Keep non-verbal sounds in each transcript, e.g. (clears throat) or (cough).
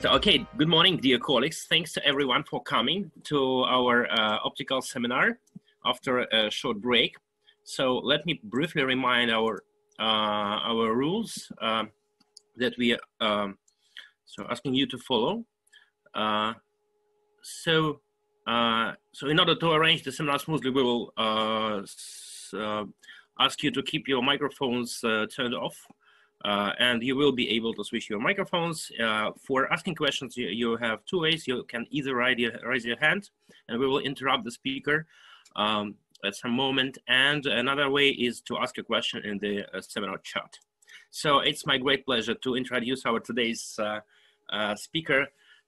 So, okay, good morning, dear colleagues. Thanks to everyone for coming to our uh, optical seminar after a short break. So, let me briefly remind our uh, our rules uh, that we are um, so asking you to follow. Uh, so, uh, so in order to arrange the seminar smoothly, we will uh, ask you to keep your microphones turned off uh, and you will be able to switch your microphones. Uh, for asking questions, you, you, have two ways. You can either your, raise your hand and we will interrupt the speaker um, at some moment. And another way is to ask a question in the uh, seminar chat. So it's my great pleasure to introduce our today's uh, uh, speaker.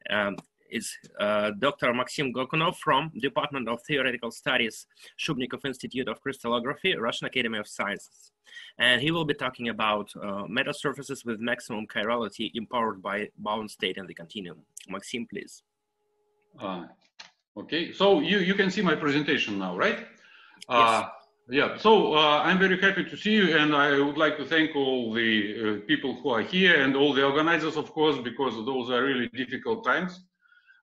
Um, is uh, Dr. Maxim Gorkunov from Department of Theoretical Studies, Shubnikov Institute of Crystallography, Russian Academy of Sciences. And he will be talking about uh, metasurfaces with maximum chirality empowered by bound state in the continuum. Maxim, please. Uh, okay, so you, you can see my presentation now, right? Yes. Uh, yeah, so uh, I'm very happy to see you, and I would like to thank all the uh, people who are here and all the organizers, of course, because those are really difficult times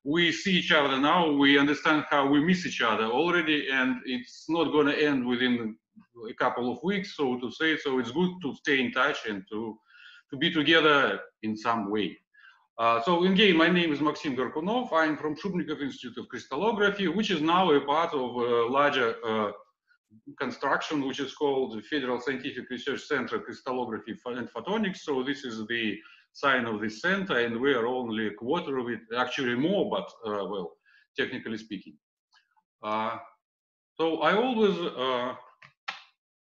we see each other now, we understand how we miss each other already, and it's not going to end within a couple of weeks, so to say. So it's good to stay in touch and to to be together in some way. Uh, so again, my name is Maxim Gorkunov. I'm from Shubnikov Institute of Crystallography, which is now a part of a larger uh, construction, which is called the Federal Scientific Research Center Crystallography and Photonics. So this is the sign of the center, and we are only a quarter of it, actually more, but uh, well, technically speaking. Uh, so I always uh,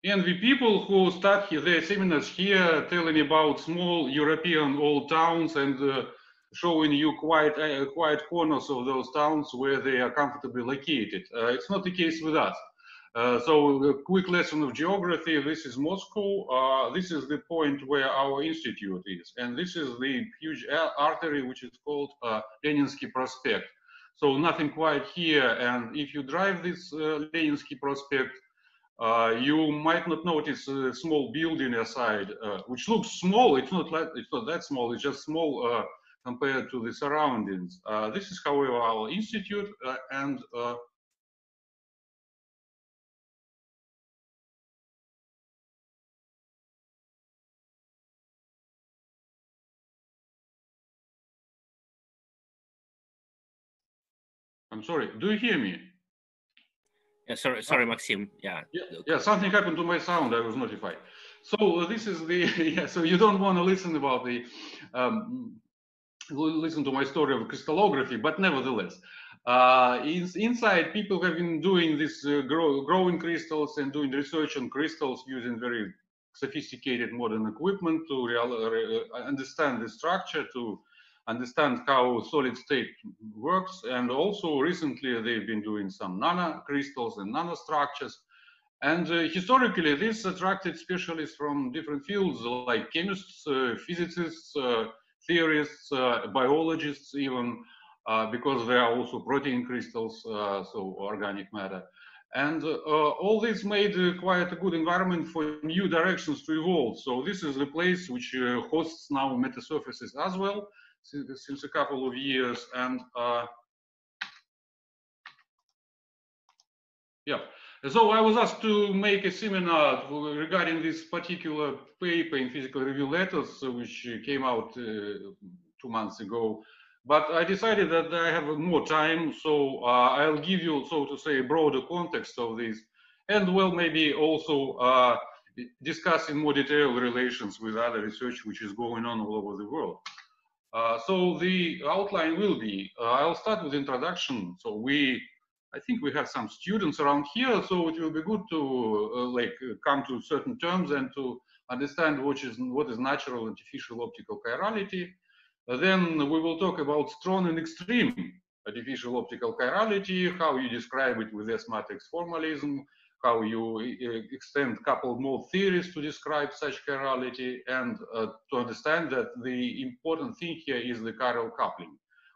envy people who start their seminars here telling about small European old towns and uh, showing you quiet, uh, quiet corners of those towns where they are comfortably located. Uh, it's not the case with us. Uh, so a quick lesson of geography. This is Moscow. Uh, this is the point where our institute is. And this is the huge artery, which is called uh, Leninsky Prospect. So nothing quite here. And if you drive this uh, Leninsky Prospect, uh, you might not notice a small building aside, uh, which looks small. It's not, like, it's not that small. It's just small compared to the surroundings. this is, however, our institute. and I'm sorry. Do you hear me? Yeah, sorry, sorry, Maxim. Yeah. yeah. Yeah, something happened to my sound. I was notified. So uh, this is the (laughs) yeah. So you don't want to listen about the um, listen to my story of crystallography, but nevertheless, uh, in, inside people have been doing this uh, grow, growing crystals and doing research on crystals using very sophisticated modern equipment to real, uh, understand the structure to understand how solid state works. And also recently they've been doing some nanocrystals and nanostructures. And uh, historically, this attracted specialists from different fields like chemists, uh, physicists, uh, theorists, uh, biologists, even uh, because there are also protein crystals, uh, so organic matter. And all this made quite a good environment for new directions to evolve. So this is the place which hosts now metasurfaces as well since, since a couple of years. And uh, yeah, so I was asked to make a seminar regarding this particular paper in Physical Review Letters, which came out uh, two months ago. But I decided that I have more time, so uh, I'll give you, so to say, a broader context of this, and well, maybe also uh, discuss in more detail relations with other research which is going on all over the world. Uh, so the outline will be, uh, I'll start with introduction. So we, I think we have some students around here, so it will be good to uh, like come to certain terms and to understand what is, what is natural artificial optical chirality. then we will talk about strong and extreme artificial optical chirality, how you describe it with S-matrix formalism, how you uh, extend coupled-mode theories to describe such chirality and uh, to understand that the important thing here is the chiral coupling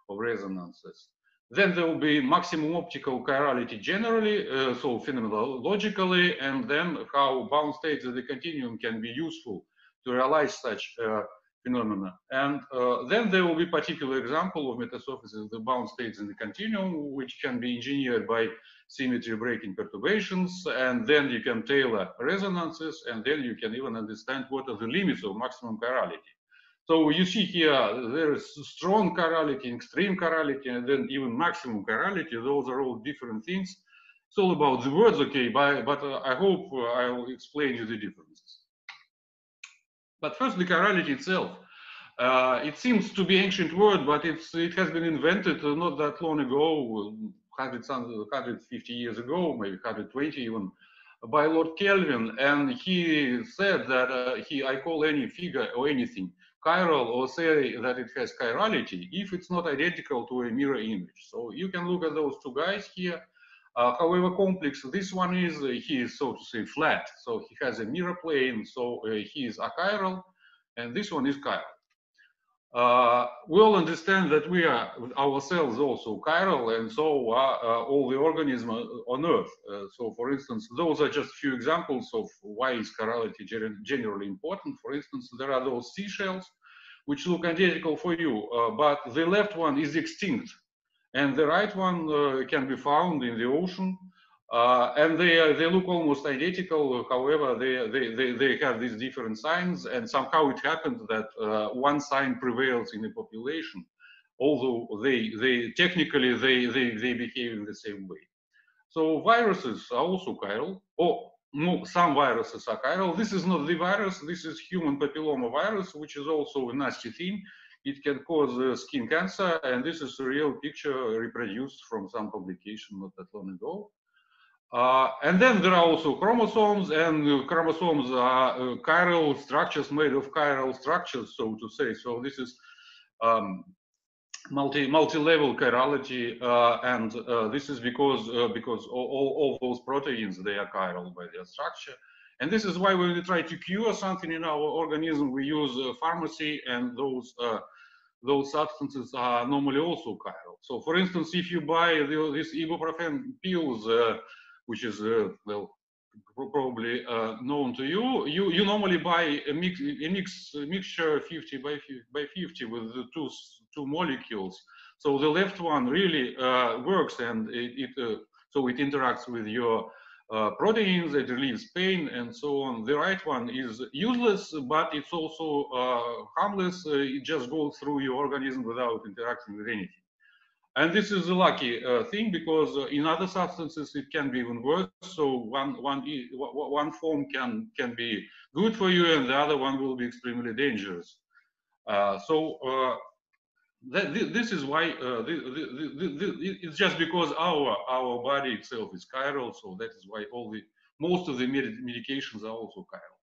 of resonances. Then there will be maximum optical chirality generally, uh, so phenomenologically, and then how bound states of the continuum can be useful to realize such uh, phenomena. And uh, then there will be particular example of metasurfaces, the bound states in the continuum, which can be engineered by symmetry breaking perturbations. And then you can tailor resonances, and then you can even understand what are the limits of maximum chirality. So you see here, there is strong chirality, extreme chirality, and then even maximum chirality. Those are all different things. It's all about the words, okay, but, but uh, I hope uh, I will explain you the differences. But first, the chirality itself. Uh, it seems to be an ancient word, but it's, it has been invented uh, not that long ago, 100, 150 years ago, maybe 120 even, by Lord Kelvin. And he said that uh, he, I call any figure or anything chiral or say that it has chirality if it's not identical to a mirror image. So you can look at those two guys here. Uh, however complex this one is, uh, he is so to say flat. So he has a mirror plane, so uh, he is achiral, and this one is chiral. Uh, we all understand that we are ourselves also chiral, and so are uh, all the organisms on Earth. Uh, so, for instance, those are just a few examples of why is chirality generally important. For instance, there are those seashells which look identical for you, uh, but the left one is extinct, and the right one uh, can be found in the ocean. Uh, and they they look almost identical. However, they, they they they have these different signs, and somehow it happened that uh, one sign prevails in the population, although they they technically they they they behave in the same way. So viruses are also chiral. Oh, no, some viruses are chiral. This is not the virus. This is human papilloma virus, which is also a nasty thing. It can cause uh, skin cancer, and this is a real picture reproduced from some publication not that long ago. Uh, and then there are also chromosomes, and uh, chromosomes are uh, chiral structures made of chiral structures, so to say. So this is um, multi multi-level chirality, uh, and uh, this is because uh, because all, all, those proteins they are chiral by their structure. And this is why when we try to cure something in our organism, we use pharmacy, and those those substances are normally also chiral. So, for instance, if you buy the, these ibuprofen pills which is uh, well probably uh, known to you. You you normally buy a mix a mix a mixture 50 by 50, by 50 with the two two molecules. So the left one really uh, works and it, it uh, so it interacts with your uh, proteins, it relieves pain and so on. The right one is useless, but it's also uh, harmless. it just goes through your organism without interacting with anything. And this is a lucky uh, thing because uh, in other substances it can be even worse. So one, one, one form can, can be good for you and the other one will be extremely dangerous. Uh, so uh, that, this is why uh, it's just because our, our body itself is chiral. So that is why all the, most of the medications are also chiral.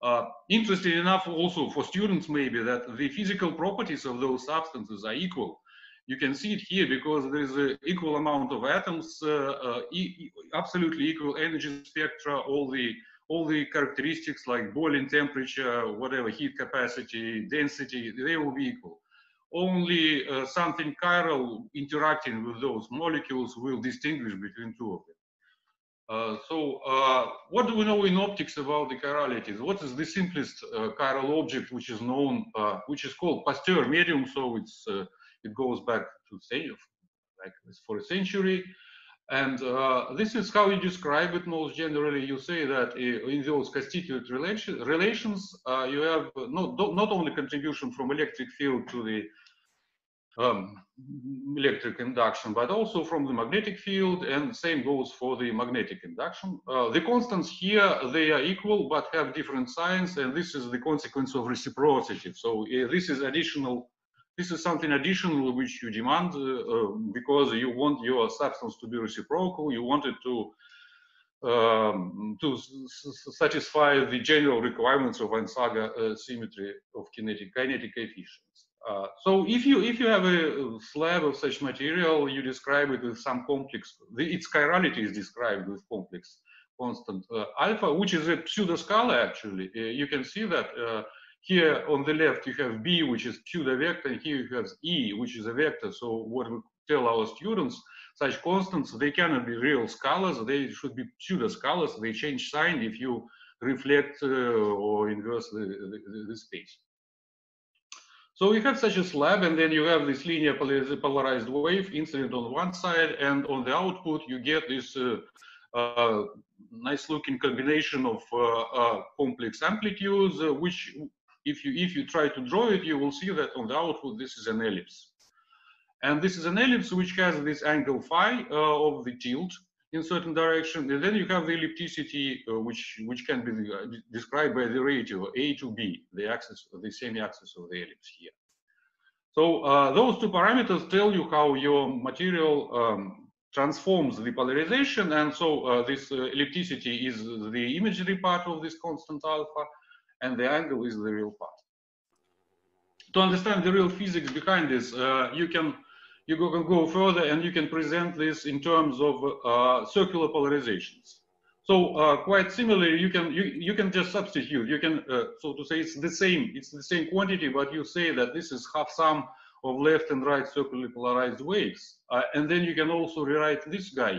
Uh, interesting enough also for students maybe that the physical properties of those substances are equal you can see it here because there is an equal amount of atoms, uh, uh, e absolutely equal energy spectra, all the all the characteristics like boiling temperature, whatever heat capacity, density, they will be equal. Only uh, something chiral interacting with those molecules will distinguish between two of them. Uh, so uh, what do we know in optics about the chiralities? What is the simplest uh, chiral object which is known, which is called Pasteur medium, so it's it goes back to say like for a century. And uh, this is how you describe it most generally. You say that uh, in those constituent relation, relations, uh, you have not, not only contribution from electric field to the um, electric induction, but also from the magnetic field, and same goes for the magnetic induction. Uh, the constants here, they are equal, but have different signs, and this is the consequence of reciprocity. So uh, this is additional this is something additional which you demand uh, uh, because you want your substance to be reciprocal. You want it to um, to satisfy the general requirements of Onsager uh, symmetry of kinetic kinetic coefficients. Uh, so if you if you have a slab of such material, you describe it with some complex. The, its chirality is described with complex constant uh, alpha, which is a pseudoscalar actually. Uh, you can see that here on the left, you have B, which is pseudo vector, and here you have E, which is a vector. So what we tell our students, such constants, they cannot be real scalars, they should be pseudo scalars. They change sign if you reflect uh, or inverse the, the, the, space. So you have such a slab, and then you have this linear polarized wave incident on one side, and on the output you get this uh, uh, nice-looking combination of uh, uh, complex amplitudes, uh, which, if you if you try to draw it, you will see that on the output this is an ellipse, and this is an ellipse which has this angle phi of the tilt, in certain direction. And then you have the ellipticity, uh, which which can be uh, described by the ratio a to b, the axis, the semi-axis of the ellipse here. So uh, those two parameters tell you how your material um, transforms the polarization, and so uh, this uh, ellipticity is the imagery part of this constant alpha, and the angle is the real part. To understand the real physics behind this, uh, you can you can go further and you can present this in terms of uh, circular polarizations. So uh, quite similarly, you can you, you can just substitute. You can uh, so to say it's the same it's the same quantity, but you say that this is half sum of left and right circularly polarized waves, uh, and then you can also rewrite this guy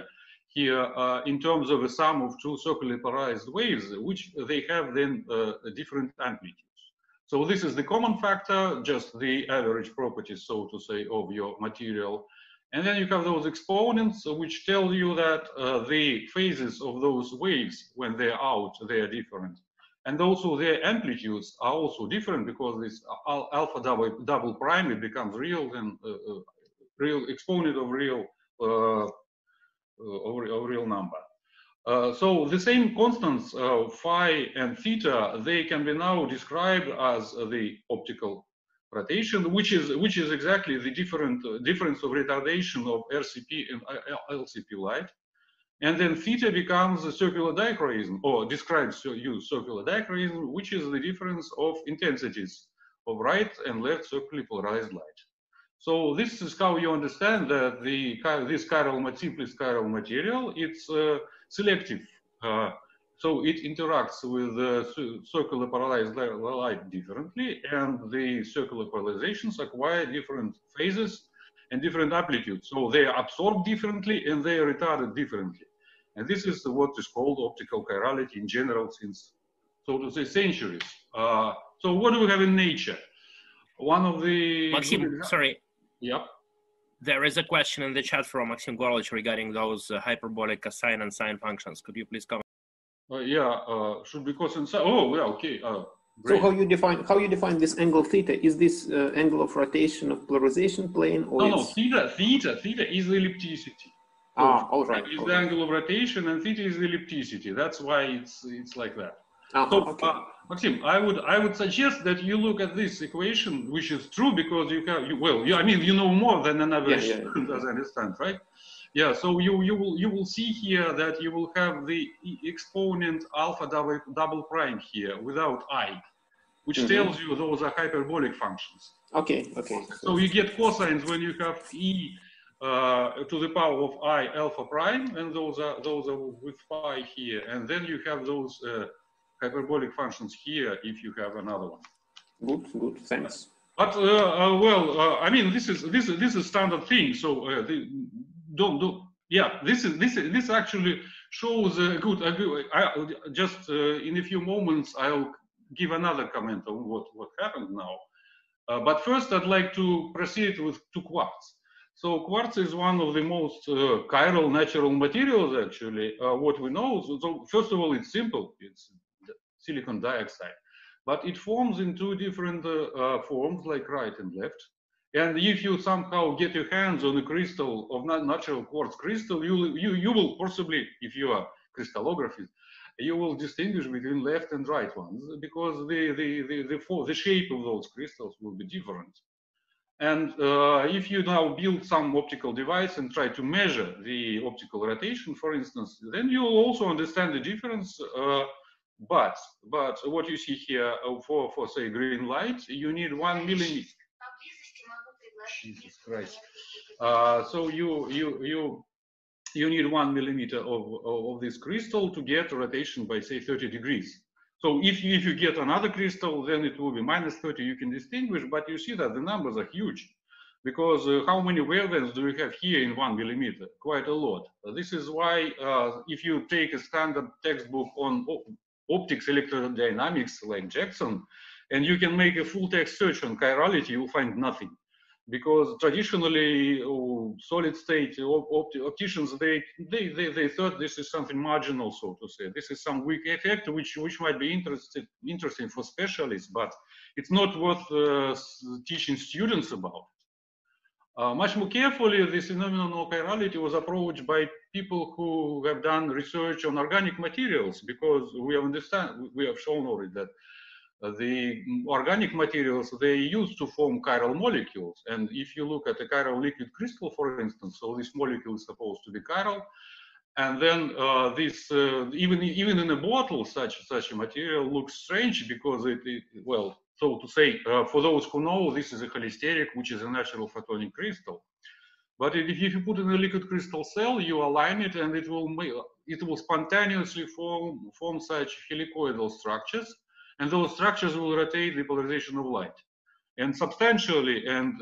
here uh, in terms of a sum of two circularly polarized waves, which they have then uh, different amplitudes. So this is the common factor, just the average properties, so to say, of your material. And then you have those exponents which tell you that uh, the phases of those waves, when they're out, they are different. And also their amplitudes are also different because this alpha double, double prime, it becomes real and uh, uh, real exponent of real, uh, uh of, of real number. Uh, so the same constants, uh, phi and theta, they can be now described as the optical rotation, which is which is exactly the different uh, difference of retardation of RCP and LCP light. And then theta becomes a circular dichroism, or describes you circular dichroism, which is the difference of intensities of right and left circularly polarized light. So this is how you understand that the this chiral simply chiral material. It's uh, selective. Uh, so it interacts with the circular polarized light differently, and the circular polarizations acquire different phases and different amplitudes. So they are absorbed differently and they are retarded differently. And this is what is called optical chirality in general since, so to say, centuries. Uh, so what do we have in nature? One of the... Maxim, sorry. Yep. There is a question in the chat from Maxim Gorlach regarding those uh, hyperbolic cosine and sine functions. Could you please comment? Uh, yeah, uh, should be cosine sine. Oh, yeah, okay. Uh, so how you define how you define this angle theta? Is this uh, angle of rotation of polarization plane or? No, no. Theta, theta, theta is the ellipticity. Ah, all right. Is all the right. angle of rotation, and theta is the ellipticity. That's why it's it's like that. So, okay. Uh, Maxim, I would I would suggest that you look at this equation, which is true because you have you, well, you, I mean, you know more than an average yeah, yeah, student, yeah. as I understand, right? Yeah. So you you will you will see here that you will have the exponent alpha double double prime here without i, which mm -hmm. tells you those are hyperbolic functions. Okay. Okay. So you get cosines when you have e uh, to the power of i alpha prime, and those are those are with phi here, and then you have those. Uh, hyperbolic functions here if you have another one. Good, good, thanks. But uh, uh, well, uh, I mean, this is this is this is standard thing. So uh, the, don't do. Yeah, this is this is, this actually shows a good. I, just uh, in a few moments, I'll give another comment on what what happened now. Uh, but first, I'd like to proceed with two quartz. So quartz is one of the most chiral natural materials. Actually, what we know. So, so first of all, it's simple. It's silicon dioxide. But it forms in two different uh, uh, forms, like right and left. And if you somehow get your hands on a crystal of natural quartz crystal, you, you, you will possibly, if you are crystallographist, you will distinguish between left and right ones because the, the, the, the, the shape of those crystals will be different. And uh, if you now build some optical device and try to measure the optical rotation, for instance, then you will also understand the difference uh, but but what you see here uh, for for say green light, you need one millimeter. Jesus Christ! Uh, so you you you you need one millimeter of, of, this crystal to get rotation by say 30 degrees. So if you, if you get another crystal, then it will be minus 30. You can distinguish, but you see that the numbers are huge because uh, how many wavelengths do we have here in one millimeter? Quite a lot. This is why uh, if you take a standard textbook on optics electrodynamics like Jackson, and you can make a full text search on chirality, you'll find nothing. Because traditionally, oh, solid state opt opticians, they, they, they, they thought this is something marginal, so to say. This is some weak effect which, which might be interested, interesting for specialists, but it's not worth uh, teaching students about. Much more carefully, this phenomenon of chirality was approached by people who have done research on organic materials, because we understand, we have shown already that uh, the organic materials they use to form chiral molecules. And if you look at a chiral liquid crystal, for instance, so this molecule is supposed to be chiral, and then uh, this uh, even even in a bottle, such such a material looks strange because it, it well so to say, uh, for those who know, this is a cholesteric, which is a natural photonic crystal. But if you put in a liquid crystal cell, you align it and it will it will spontaneously form, form such helicoidal structures. And those structures will rotate the polarization of light. And substantially, and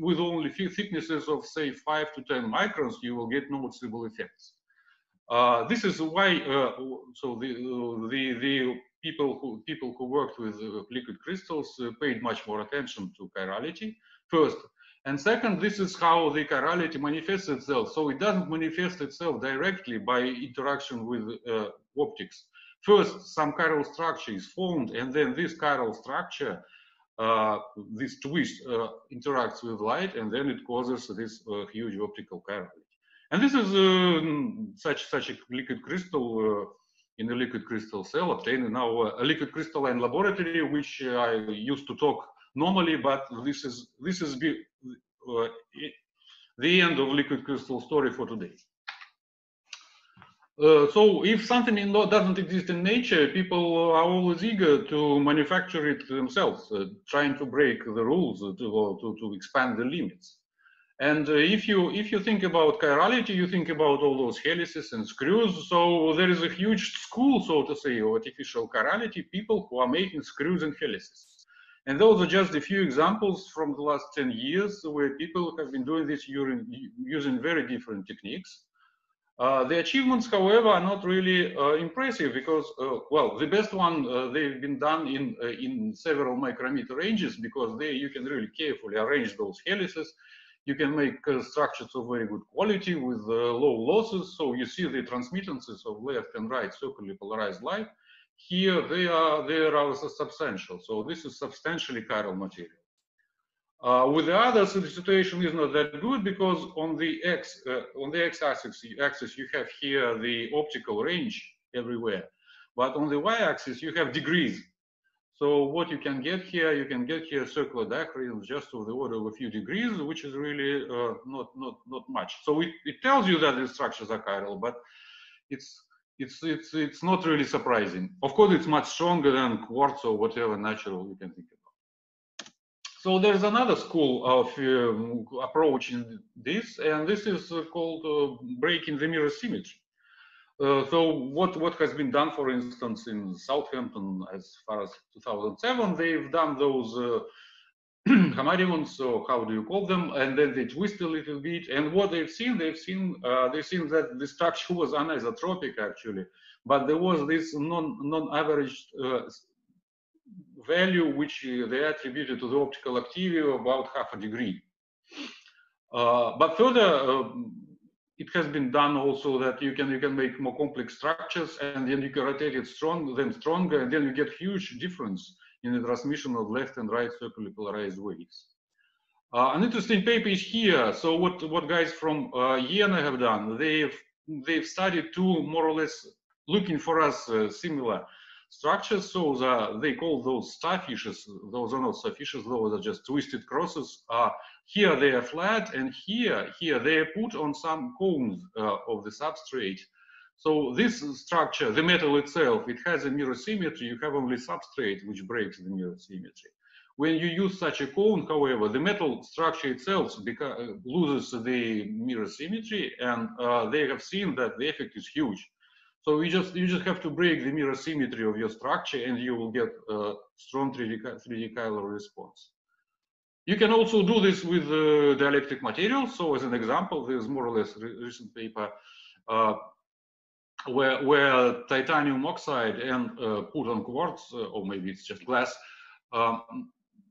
with only thicknesses of say 5 to 10 microns, you will get noticeable effects. Uh, this is why, uh, so the, the, the people who people who worked with uh, liquid crystals uh, paid much more attention to chirality first. And second this is how the chirality manifests itself. So it doesn't manifest itself directly by interaction with uh, optics. First some chiral structure is formed and then this chiral structure uh, this twist uh, interacts with light and then it causes this uh, huge optical chirality. And this is such such a liquid crystal in a liquid crystal cell obtained in our a liquid crystalline laboratory, which I used to talk normally, but this is this is be, uh, the end of liquid crystal story for today. Uh, so if something in law doesn't exist in nature, people are always eager to manufacture it themselves, uh, trying to break the rules to, to, to expand the limits. And uh, if you if you think about chirality, you think about all those helices and screws. So there is a huge school, so to say, of artificial chirality, people who are making screws and helices. And those are just a few examples from the last 10 years where people have been doing this using, very different techniques. Uh, the achievements, however, are not really uh, impressive because, uh, well, the best one, uh, they've been done in, uh, in several micrometer ranges because there you can really carefully arrange those helices you can make uh, structures of very good quality with uh, low losses. So you see the transmittances of left and right circularly polarized light. Here they are they are also substantial. So this is substantially chiral material. Uh, with the others, the situation is not that good because on the x uh, on the x-axis axis you have here the optical range everywhere, but on the y-axis you have degrees. So what you can get here, you can get here circular dichroisms just of the order of a few degrees, which is really uh, not not not much. So it, it tells you that the structures are chiral, but it's it's it's it's not really surprising. Of course, it's much stronger than quartz or whatever natural you can think about. So there's another school of um, approaching this, and this is called uh, breaking the mirror symmetry. Uh, so what, what has been done, for instance, in Southampton as far as 2007, they've done those uh, (clears throat) so how do you call them? And then they twist a little bit. And what they've seen, they've seen, uh, they've seen that the structure (laughs) was anisotropic actually, but there was this non, non-average uh, value which they attributed to the optical activity of about half a degree. Uh, but further, um, it has been done also that you can you can make more complex structures and then you can rotate it strong then stronger and then you get huge difference in the transmission of left and right circularly polarized waves. Uh, an interesting paper is here. So what what guys from uh, Jena have done? They've they've studied two more or less looking for us uh, similar structures. So the, they call those starfishes. Those are not starfishes. Those are just twisted crosses. Uh, here they are flat, and here, here they are put on some cones uh, of the substrate. So this structure, the metal itself, it has a mirror symmetry. You have only substrate which breaks the mirror symmetry. When you use such a cone, however, the metal structure itself loses the mirror symmetry, and uh, they have seen that the effect is huge. So you just you just have to break the mirror symmetry of your structure, and you will get a strong 3D, 3D chiral response. You can also do this with uh, dielectric materials. So as an example, there's more or less re recent paper uh, where, where titanium oxide and uh, put on quartz, uh, or maybe it's just glass, Um,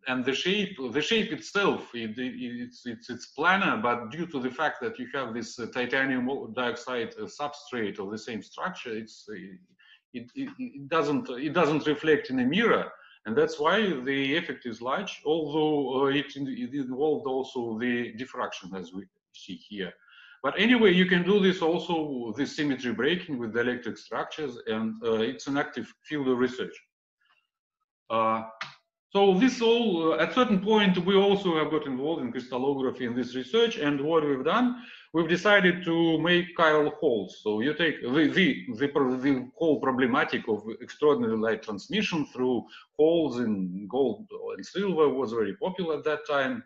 and the shape, the shape itself, it, it, it's, it's, it's planar, but due to the fact that you have this uh, titanium dioxide uh, substrate of the same structure, it's, uh, it, it, it, doesn't, it doesn't reflect in a mirror. And that's why the effect is large, although uh, it, it involved also the diffraction as we see here. But anyway, you can do this also, this symmetry breaking with dielectric structures, and uh, it's an active field of research. So this all, uh, at certain point, we also have got involved in crystallography in this research, and what we've done, we've decided to make chiral holes. So you take the, the, the, the whole problematic of extraordinary light transmission through holes in gold and silver was very popular at that time.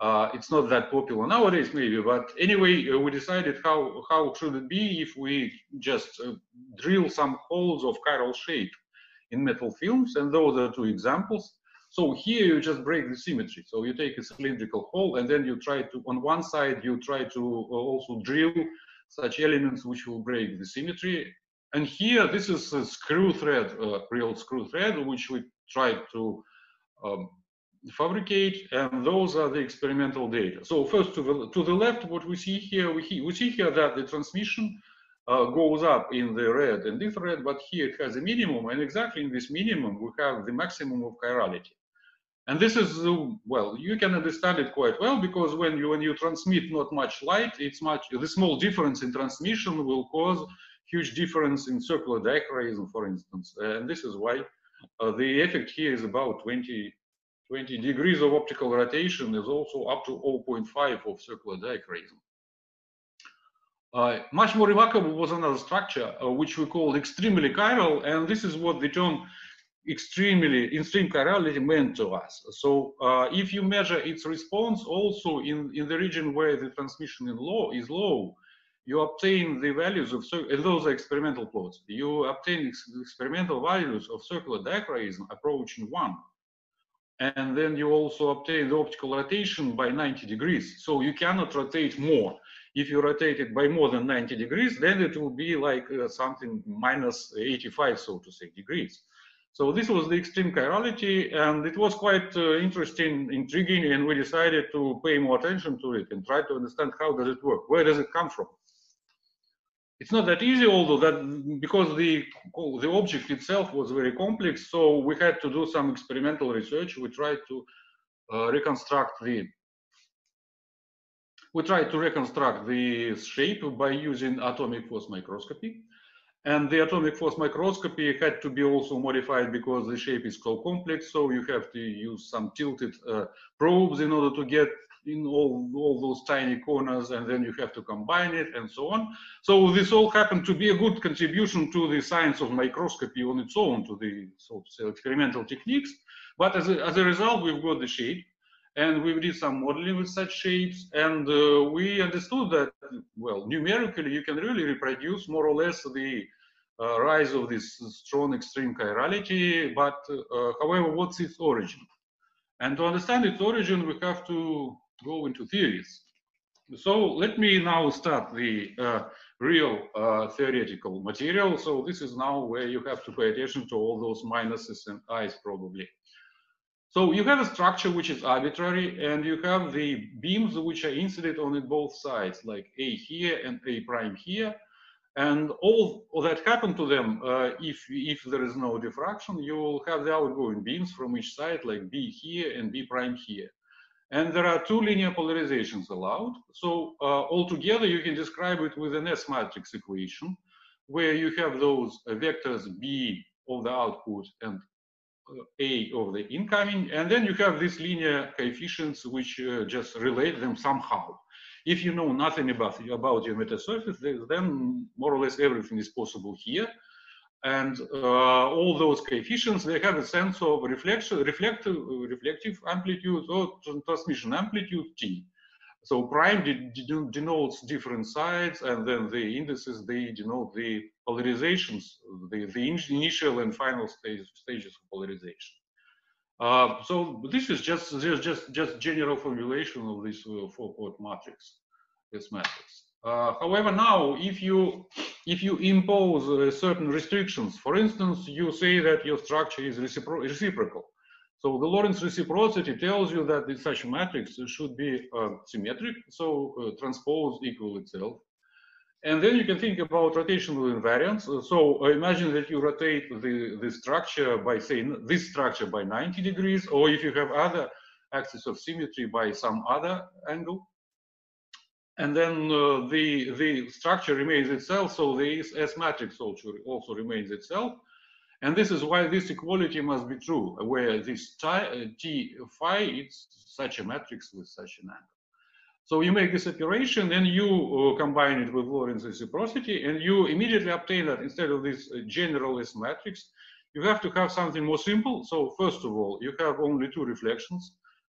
Uh, it's not that popular nowadays, maybe, but anyway, uh, we decided how, how should it be if we just uh, drill some holes of chiral shape in metal films, and those are two examples. So here you just break the symmetry. So you take a cylindrical hole, and then you try to, on one side, you try to uh, also drill such elements which will break the symmetry. And here, this is a screw thread, uh, real screw thread, which we try to um, fabricate, and those are the experimental data. So first to the, to the left, what we see here, we, we see here that the transmission uh, goes up in the red and infrared, but here it has a minimum, and exactly in this minimum, we have the maximum of chirality. And this is, uh, well, you can understand it quite well, because when you, when you transmit not much light, it's much, the small difference in transmission will cause huge difference in circular dichroism, for instance. And this is why uh, the effect here is about 20 20 degrees of optical rotation is also up to 0.5 of circular dichroism. Uh, much more remarkable was another structure, uh, which we call extremely chiral, and this is what the term extremely extreme chirality meant to us. So uh, if you measure its response also in, in the region where the transmission in low is low, you obtain the values of, those are experimental plots, you obtain ex experimental values of circular dichroism approaching one and then you also obtain the optical rotation by 90 degrees. So you cannot rotate more. If you rotate it by more than 90 degrees, then it will be like uh, something minus 85, so to say, degrees. So this was the extreme chirality, and it was quite uh, interesting, intriguing, and we decided to pay more attention to it and try to understand how does it work, where does it come from it's not that easy, although that because the the object itself was very complex, so we had to do some experimental research. We tried to uh, reconstruct the we tried to reconstruct the shape by using atomic force microscopy. And the atomic force microscopy had to be also modified because the shape is so complex. So you have to use some tilted uh, probes in order to get in all, all those tiny corners and then you have to combine it and so on. So this all happened to be a good contribution to the science of microscopy on its own, to the so to say, experimental techniques. But as a, as a result, we've got the shape and we did some modeling with such shapes and uh, we understood that, well, numerically you can really reproduce more or less the uh, rise of this strong extreme chirality, but uh, however, what's its origin? And to understand its origin, we have to go into theories. So let me now start the uh, real uh, theoretical material. So this is now where you have to pay attention to all those minuses and i's probably. So you have a structure which is arbitrary and you have the beams which are incident on it both sides like A here and A prime here. And all, that happen to them, uh, if, if there is no diffraction, you will have the outgoing beams from each side like B here and B prime here. And there are two linear polarizations allowed. So uh, altogether, you can describe it with an S matrix equation, where you have those vectors B of the output and A of the incoming, and then you have these linear coefficients which uh, just relate them somehow. If you know nothing about, about your metasurface, then more or less everything is possible here. And uh, all those coefficients, they have a sense of reflection, reflective, reflective amplitude or transmission amplitude t. So prime de de denotes different sides, and then the indices, they denote the polarizations, the, the initial and final stage, stages of polarization. Uh, so this is just, just, just, just general formulation of this uh, four-port matrix, this matrix. Uh, however, now if you if you impose uh, certain restrictions, for instance, you say that your structure is recipro reciprocal. So the Lorentz reciprocity tells you that such matrix should be uh, symmetric, so uh, transpose equal itself. And then you can think about rotational invariance. So uh, imagine that you rotate the, the structure by, say, this structure by 90 degrees, or if you have other axis of symmetry by some other angle. And then uh, the, the structure remains itself, so the S matrix also, also remains itself. And this is why this equality must be true, where this t phi is such a matrix with such an angle. So you make this operation, then you uh, combine it with Lorentz reciprocity, and you immediately obtain that instead of this uh, general S matrix, you have to have something more simple. So first of all, you have only two reflections,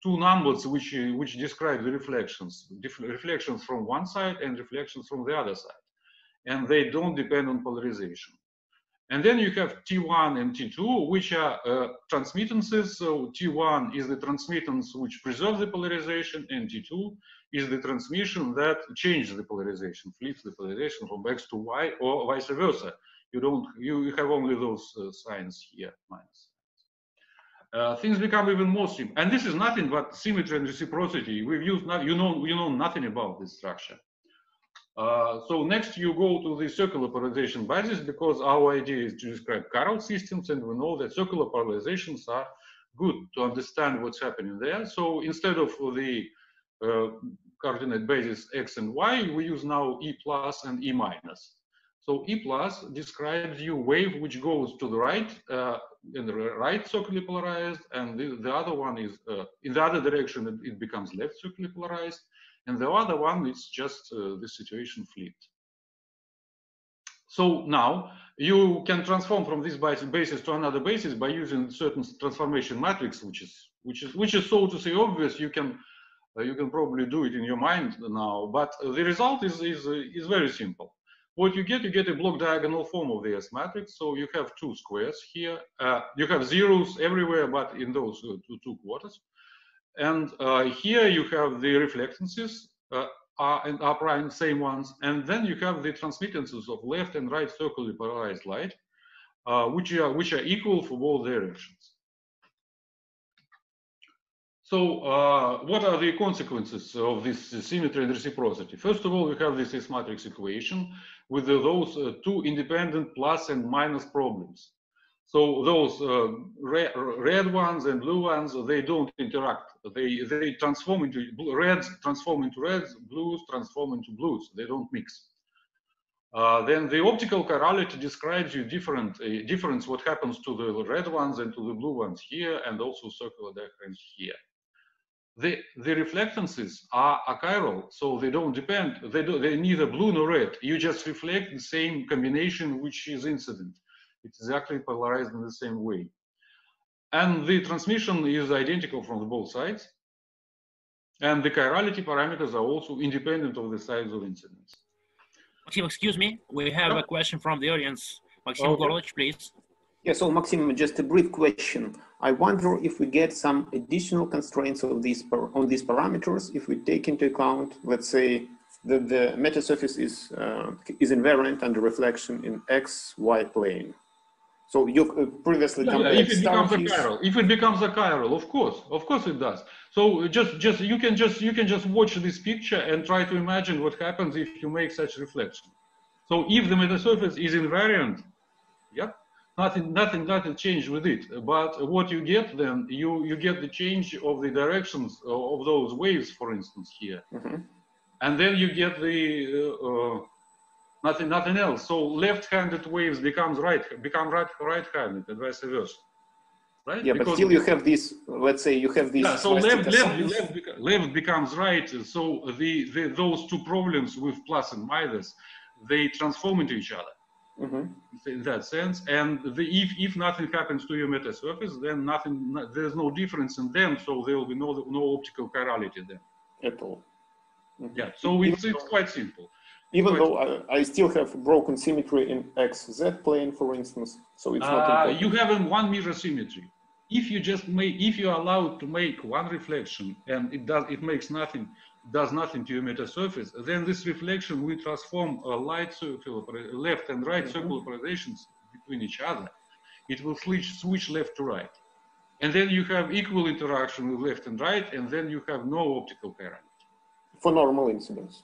two numbers which, uh, which describe the reflections, reflections from one side and reflections from the other side. And they don't depend on polarization. And then you have T1 and T2, which are uh, transmittances. So T1 is the transmittance which preserves the polarization, and T2 is the transmission that changes the polarization, flips the polarization from X to Y, or vice versa. You don't, you, you have only those uh, signs here, minus. Uh, things become even more simple. And this is nothing but symmetry and reciprocity. We've used, not, you know, you know nothing about this structure. Uh, so next you go to the circular polarization basis because our idea is to describe chiral systems and we know that circular polarizations are good to understand what's happening there. So instead of the uh, coordinate basis x and y, we use now e plus and e minus. So e plus describes you wave which goes to the right, uh, in the right circularly polarized, and the, the other one is uh, in the other direction it, it becomes left circularly polarized and the other one is just uh, the situation flipped. So now you can transform from this basis to another basis by using certain transformation matrix, which is which is which is so to say obvious. You can uh, you can probably do it in your mind now, but the result is is is very simple. What you get, you get a block diagonal form of the S matrix. So you have two squares here. Uh, you have zeros everywhere, but in those uh, two, two quarters. And uh, here you have the reflectances uh, R and prime, same ones. And then you have the transmittances of left and right circularly polarized light, uh, which, are, which are equal for both directions. So uh, what are the consequences of this symmetry and reciprocity? First of all, we have this S matrix equation with those uh, two independent plus and minus problems. So those uh, red, red ones and blue ones, they don't interact. They they transform into reds, transform into reds, blues transform into blues. They don't mix. Uh, then the optical chirality describes you different uh, difference what happens to the red ones and to the blue ones here, and also circular dichroism here. The the reflectances are achiral, so they don't depend. They do they neither blue nor red. You just reflect the same combination which is incident. It's exactly polarized in the same way. And the transmission is identical from both sides. And the chirality parameters are also independent of the size of incidence. Maxim, excuse me. We have a question from the audience. Maxim okay. please. Yeah, so Maxim, just a brief question. I wonder if we get some additional constraints of these on these parameters if we take into account, let's say, that the metasurface is uh, is invariant under reflection in x y plane. So you uh, previously yeah, if it becomes a chiral, if it becomes a chiral, of course, of course it does. So just just you can just you can just watch this picture and try to imagine what happens if you make such reflection. So if the metasurface is invariant, nothing nothing nothing changed with it. But what you get then you you get the change of the directions of those waves, for instance, here, mm -hmm. and then you get the uh, uh, nothing, nothing else. So left-handed waves becomes right, become right, right-handed, and vice versa. Right? Yeah, because but still you have this. Let's say you have this. Yeah, so left, left, left, left, becomes right. So the, the those two problems with plus and minus, they transform into each other. Mm -hmm. In that sense, and the, if if nothing happens to your meta surface, then nothing. There's no difference in them, so there will be no no optical chirality then. At all. Mm -hmm. Yeah. So it's it's quite simple even though I, I, still have broken symmetry in XZ plane, for instance. So it's not. Uh, you have a one mirror symmetry. If you just make, if you are allowed to make one reflection and it does, it makes nothing, does nothing to your meta surface, then this reflection will transform a light circle, left and right mm -hmm. circular polarizations between each other. It will switch, switch left to right. and then you have equal interaction with left and right, and then you have no optical chirality. For normal incidence.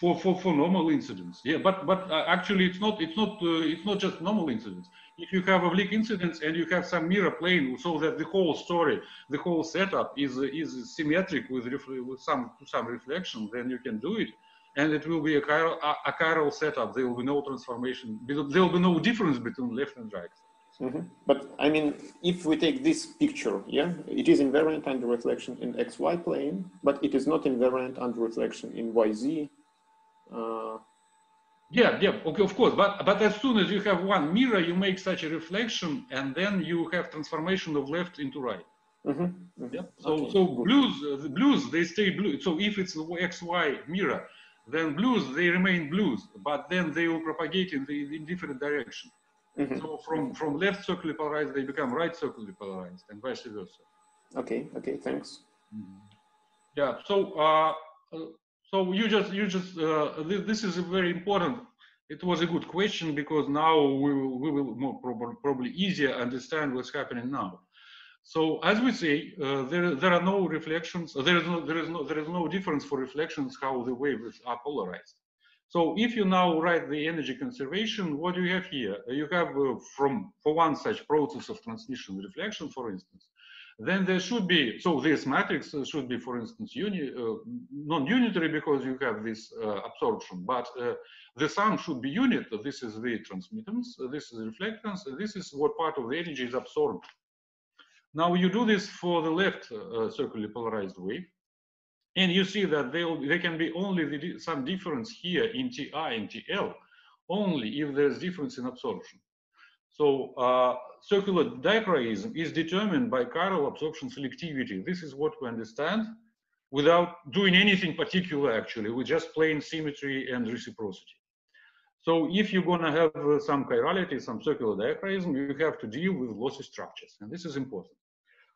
For, for, for normal incidence, yeah, but but uh, actually it's not it's not uh, it's not just normal incidence. If you have a oblique incidence and you have some mirror plane, so that the whole story, the whole setup is is symmetric with with some some reflection, then you can do it, and it will be a chiral a, a chiral setup. There will be no transformation. There will be no difference between left and right. Mm -hmm. But I mean, if we take this picture, yeah, it is invariant under reflection in XY plane, but it is not invariant under reflection in YZ. Uh, yeah, yeah, okay, of course. But but as soon as you have one mirror, you make such a reflection, and then you have transformation of left into right. Mm -hmm. Yeah. So okay. so blues, uh, the blues they stay blue. So if it's the XY mirror, then blues they remain blues, but then they will propagate in the in different direction. Mm -hmm. So from, from left circularly polarized, they become right circularly polarized and vice versa. Okay, okay, thanks. Mm -hmm. Yeah, so uh, so you just, you just uh, this, is very important. It was a good question because now we will, we will more probably, probably easier understand what's happening now. So as we say, uh, there, there are no reflections, there is no, there is no, there is no difference for reflections how the waves are polarized. So if you now write the energy conservation, what do you have here? You have uh, from for one such process of transmission reflection, for instance, then there should be, so this matrix should be, for instance, uni, uh, non-unitary because you have this uh, absorption, but uh, the sum should be unit. This is the transmittance, this is reflectance, this is what part of the energy is absorbed. Now you do this for the left uh, circularly polarized wave. And you see that there can be only the, some difference here in Ti and TL, only if there's difference in absorption. So uh, circular dichroism is determined by chiral absorption selectivity. This is what we understand without doing anything particular, actually, with just plain symmetry and reciprocity. So if you're going to have uh, some chirality, some circular dichroism, you have to deal with lossy structures, and this is important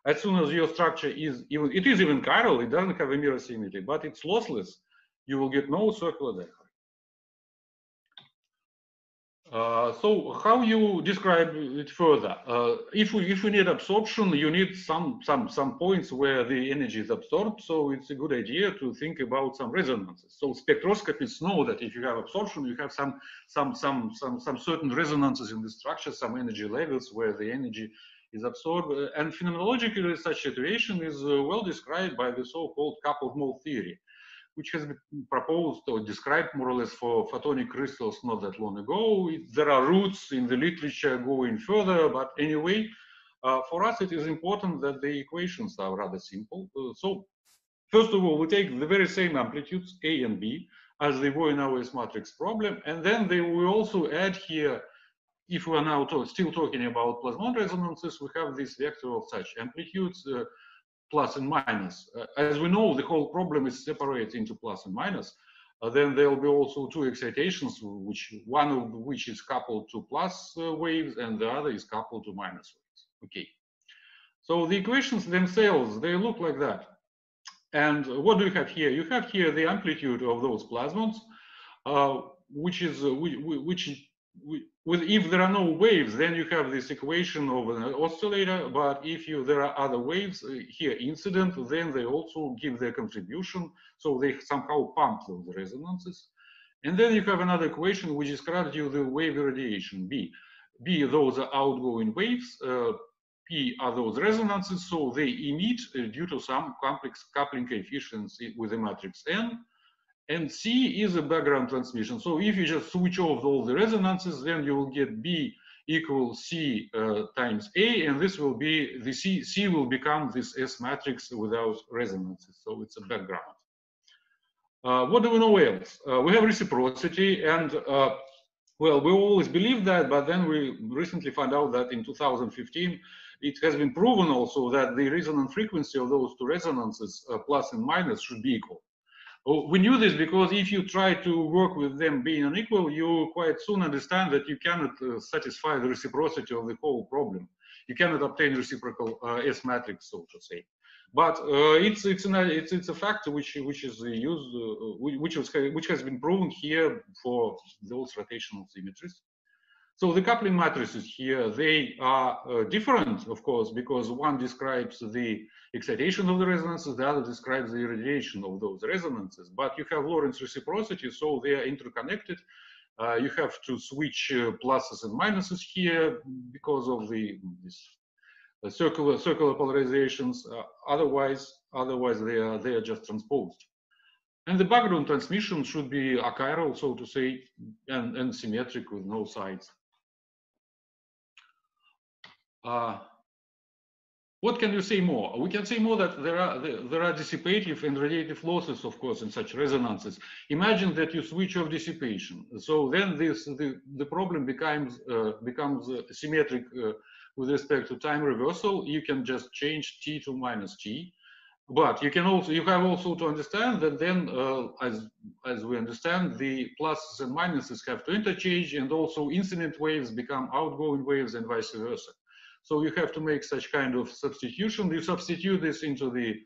as soon as your structure is even, it is even chiral, it doesn't have a mirror symmetry, but it's lossless, you will get no circular dichroism. Uh, so how you describe it further? Uh, if we if we need absorption, you need some some some points where the energy is absorbed. So it's a good idea to think about some resonances. So spectroscopists know that if you have absorption, you have some some some some some certain resonances in the structure, some energy levels where the energy is absorbed. Uh, and phenomenologically, such situation is uh, well described by the so-called coupled mode theory, which has been proposed or described more or less for photonic crystals not that long ago. There are roots in the literature going further, but anyway, uh, for us it is important that the equations are rather simple. Uh, so first of all, we take the very same amplitudes, A and B, as they were in our S matrix problem, and then they, we also add here if we are now still talking about plasmon resonances, we have this vector of such amplitudes, uh, plus and minus. Uh, as we know, the whole problem is separated into plus and minus. Uh, then there will be also two excitations, which one of which is coupled to plus uh, waves and the other is coupled to minus waves. Okay. So the equations themselves, they look like that. And what do you have here? You have here the amplitude of those plasmons, uh, which is uh, which, which with if there are no waves, then you have this equation of an oscillator. But if you there are other waves uh, here incident, then they also give their contribution. So they somehow pump those resonances. And then you have another equation which describes you the wave irradiation B. B, those are outgoing waves. Uh, P are those resonances, so they emit uh, due to some complex coupling coefficients with the matrix N. And C is a background transmission. So if you just switch off all the resonances, then you will get B equals C uh, times A, and this will be, the C, C will become this S matrix without resonances. So it's a background. Uh, what do we know else? Uh, we have reciprocity, and uh, well, we always believed that, but then we recently found out that in 2015, it has been proven also that the resonant frequency of those two resonances, uh, plus and minus, should be equal. Oh, we knew this because if you try to work with them being unequal, you quite soon understand that you cannot uh, satisfy the reciprocity of the whole problem. You cannot obtain reciprocal uh, S matrix, so to say. But uh, it's it's an it's it's a factor which which is used uh, which was which has been proven here for those rotational symmetries. So the coupling matrices here, they are uh, different, of course, because one describes the excitation of the resonances, the other describes the irradiation of those resonances. But you have Lorentz reciprocity, so they are interconnected. Uh, you have to switch uh, pluses and minuses here because of the this, uh, circular circular polarizations. Uh, otherwise, otherwise they are they are just transposed. And the background transmission should be achiral, so to say, and, and symmetric with no sides. Uh, what can you say more? We can say more that there are there are dissipative and radiative losses, of course, in such resonances. Imagine that you switch off dissipation. So then this the, the problem becomes uh, becomes uh, symmetric uh, with respect to time reversal. You can just change t to minus t. But you can also you have also to understand that then uh, as as we understand the pluses and minuses have to interchange and also incident waves become outgoing waves and vice versa. So you have to make such kind of substitution. You substitute this into the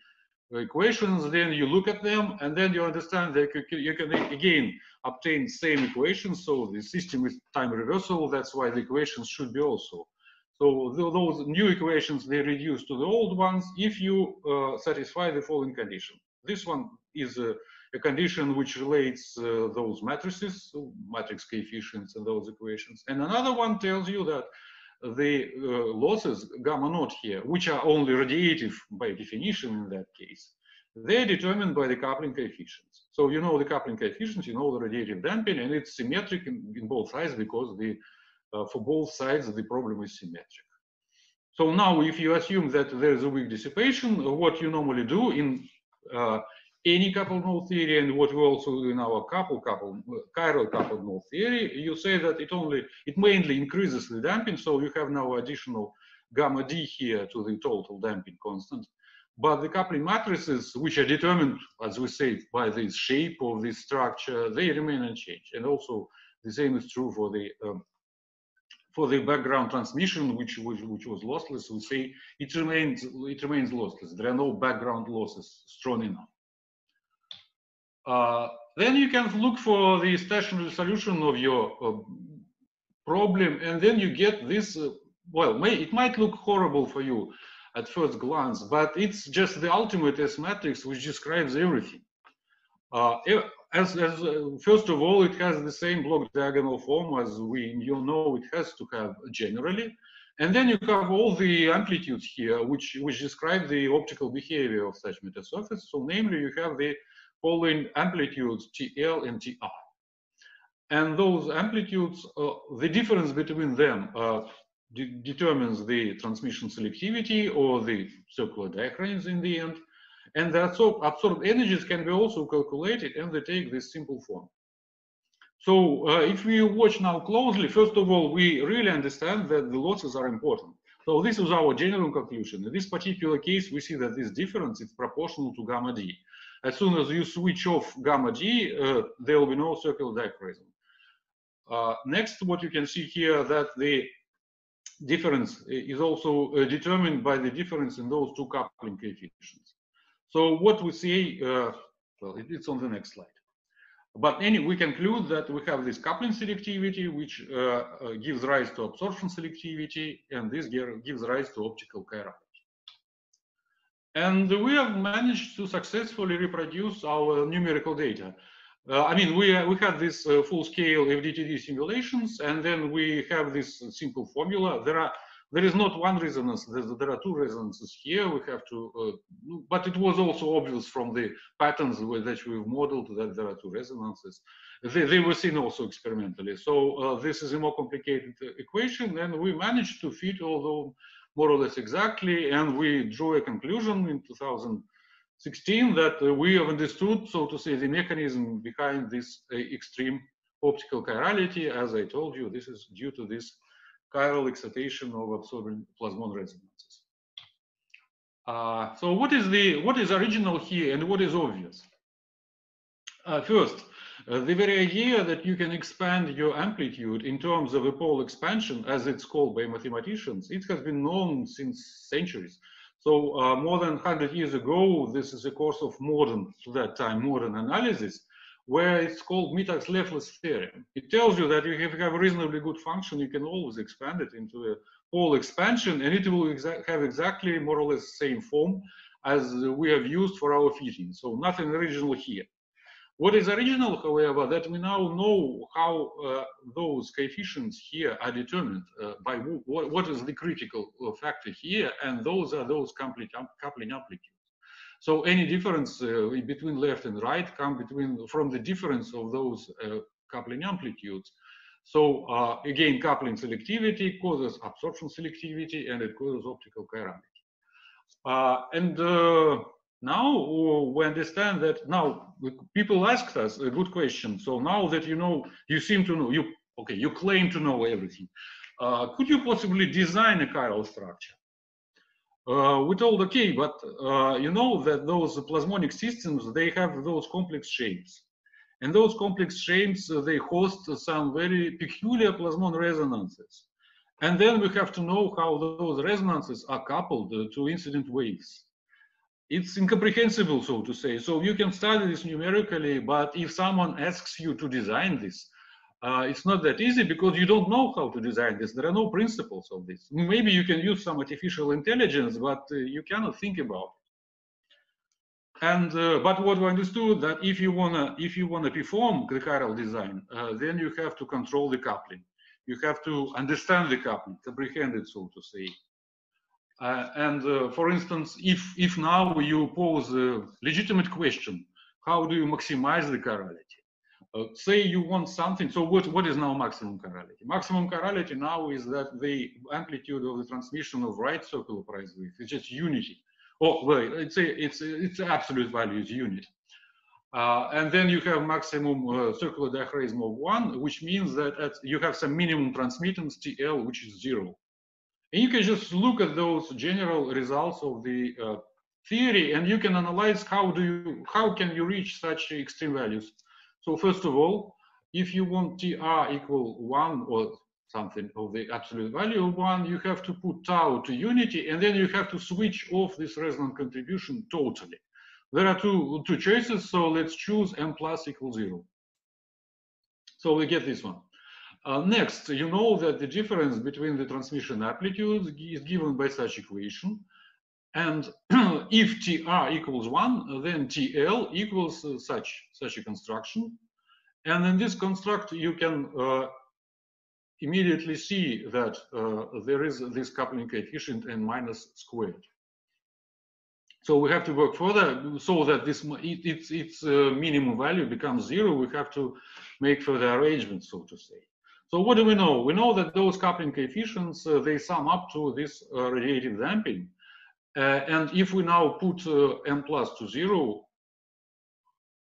equations, then you look at them, and then you understand that you can again obtain same equations. So the system is time reversal. That's why the equations should be also. So those new equations, they reduce to the old ones if you uh, satisfy the following condition. This one is a, a condition which relates uh, those matrices, so matrix coefficients and those equations. And another one tells you that the uh, losses gamma naught here, which are only radiative by definition in that case, they're determined by the coupling coefficients. So you know the coupling coefficients, you know the radiative damping, and it's symmetric in, in both sides because the uh, for both sides the problem is symmetric. So now if you assume that there is a weak dissipation, what you normally do in uh, any coupled mode theory and what we also do in our couple couple chiral coupled mode theory, you say that it only it mainly increases the damping, so you have now additional gamma d here to the total damping constant. But the coupling matrices, which are determined, as we say, by the shape of this structure, they remain unchanged. And also the same is true for the um, for the background transmission, which, which, which was lossless. We say it remains it remains lossless. There are no background losses strong enough. Uh, then you can look for the stationary solution of your uh, problem, and then you get this. Uh, well, may, it might look horrible for you at first glance, but it's just the ultimate S matrix which describes everything. Uh, as, as uh, first of all, it has the same block diagonal form as we you know it has to have generally. And then you have all the amplitudes here, which, which describe the optical behavior of such metasurface. So namely, you have the following amplitudes TL and TR. And those amplitudes, uh, the difference between them uh, de determines the transmission selectivity or the circular dichroism in the end. And the absorbed energies can be also calculated and they take this simple form. So uh, if we watch now closely, first of all, we really understand that the losses are important. So this is our general conclusion. In this particular case, we see that this difference is proportional to gamma d. As soon as you switch off gamma d, uh, there will be no circular dichroism. Uh, next, what you can see here that the difference is also uh, determined by the difference in those two coupling coefficients. So what we see, well, it's on the next slide. But anyway, we conclude that we have this coupling selectivity, which uh, uh, gives rise to absorption selectivity, and this gives rise to optical chirality. And we have managed to successfully reproduce our numerical data. Uh, I mean, we, uh, we had this uh, full-scale FDTD simulations, and then we have this simple formula. There are there is not one resonance. There are two resonances here. We have to, uh, but it was also obvious from the patterns that we've modeled that there are two resonances. They, they were seen also experimentally. So uh, this is a more complicated equation, and we managed to fit all more or less exactly, and we drew a conclusion in 2016 that we have understood, so to say, the mechanism behind this uh, extreme optical chirality. As I told you, this is due to this chiral excitation of absorbing plasmon resonances. Uh, so what is the what is original here and what is obvious? Uh, first, uh, the very idea that you can expand your amplitude in terms of a pole expansion, as it's called by mathematicians, it has been known since centuries. So uh, more than 100 years ago, this is a course of modern, to that time, modern analysis, where it's called Mittag-Leffler theorem. It tells you that if you have a reasonably good function, you can always expand it into a Pole expansion, and it will exa have exactly more or less the same form as we have used for our fitting. So nothing original here. What is original, however, that we now know how uh, those coefficients here are determined uh, by what, is the critical uh, factor here, and those are those coupling, coupling amplitudes. So any difference uh, between left and right come between from the difference of those uh, coupling amplitudes. So uh, again, coupling selectivity causes absorption selectivity and it causes optical chirality. And now we understand that now people asked us a good question. So now that you know, you seem to know, you okay, you claim to know everything. Uh, could you possibly design a chiral structure? Uh, we told okay, but uh, you know that those plasmonic systems they have those complex shapes. And those complex shapes, uh, they host some very peculiar plasmon resonances. And then we have to know how those resonances are coupled uh, to incident waves. It's incomprehensible, so to say. So you can study this numerically, but if someone asks you to design this, uh, it's not that easy because you don't know how to design this. There are no principles of this. Maybe you can use some artificial intelligence, but uh, you cannot think about it. And uh, but what we understood that if you wanna if you wanna perform the chiral design, uh, then you have to control the coupling. You have to understand the coupling, comprehend it, so to say. Uh, and uh, for instance, if if now you pose a legitimate question, how do you maximize the chirality? Uh, say you want something. So what what is now maximum chirality? Maximum chirality now is that the amplitude of the transmission of right circular wave is just unity Oh, well, it's a, it's a, it's absolute value is unit. Uh, and then you have maximum uh, circular dichroism of one, which means that at, you have some minimum transmittance TL, which is zero. And you can just look at those general results of the uh, theory, and you can analyze how do you how can you reach such extreme values. So first of all, if you want TR equal one or something of the absolute value of one, you have to put tau to unity, and then you have to switch off this resonant contribution totally. There are two, two choices, so let's choose m plus equals zero. So we get this one. Uh, next, you know that the difference between the transmission amplitudes is given by such equation. And (clears throat) if TR equals one, then TL equals uh, such, such a construction. And in this construct, you can uh, immediately see that uh, there is this coupling coefficient n minus squared. So we have to work further so that this it, its its uh, minimum value becomes zero. We have to make further arrangements, so to say. So what do we know? We know that those coupling coefficients uh, they sum up to this uh, radiative damping, uh, and if we now put m plus to zero,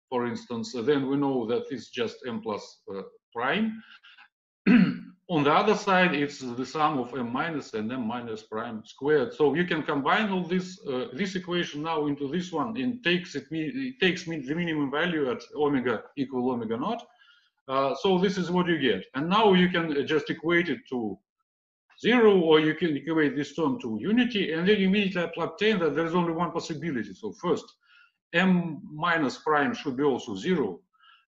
for instance, then we know that it's just m plus prime. (clears throat) On the other side, it's the sum of m minus and m minus prime squared. So you can combine all this uh, this equation now into this one and takes it, it takes me the minimum value at omega equal omega naught. Uh, so this is what you get. And now you can just equate it to zero, or you can equate this term to unity, and then you immediately obtain that there's only one possibility. So first, m minus prime should be also zero,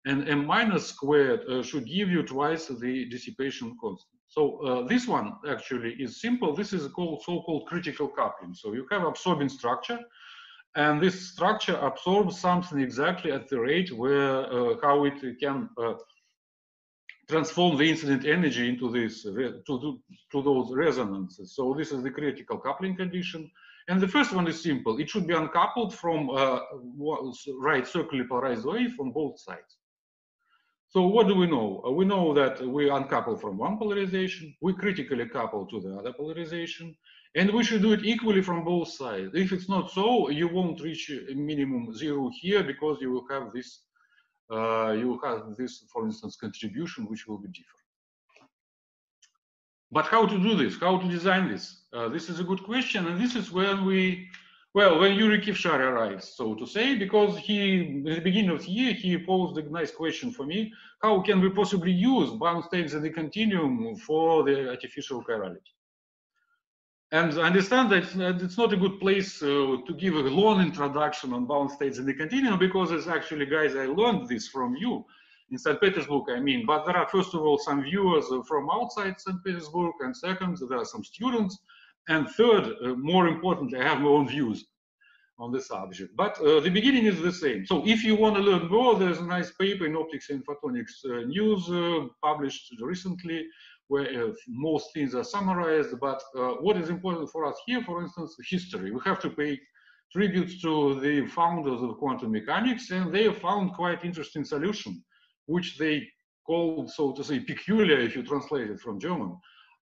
and m minus squared uh, should give you twice the dissipation constant. So uh, this one actually is simple. This is called so-called critical coupling. So you have absorbing structure, and this structure absorbs something exactly at the rate where uh, how it can uh, transform the incident energy into this to, to, to those resonances. So this is the critical coupling condition. And the first one is simple. It should be uncoupled from uh, right circular polarized wave from both sides. So what do we know? Uh, we know that we uncouple from one polarization, we critically couple to the other polarization, and we should do it equally from both sides. If it's not so, you won't reach a minimum zero here because you will have this, uh, you have this, for instance, contribution, which will be different. But how to do this? How to design this? Uh, this is a good question, and this is when we well, when Yuri Kivshar arrives, so to say, because he, at the beginning of the year, he posed a nice question for me. How can we possibly use bound states in the continuum for the artificial chirality? And I understand that it's not a good place uh, to give a long introduction on bound states in the continuum because it's actually, guys, I learned this from you in St. Petersburg, I mean. But there are, first of all, some viewers from outside St. Petersburg, and second, there are some students. And third, uh, more importantly, I have my own views on the subject. But uh, the beginning is the same. So if you want to learn more, there's a nice paper in Optics and Photonics uh, News uh, published recently where most things are summarized. But uh, what is important for us here, for instance, history. We have to pay tribute to the founders of quantum mechanics, and they found quite interesting solution, which they called, so to say, peculiar if you translate it from German.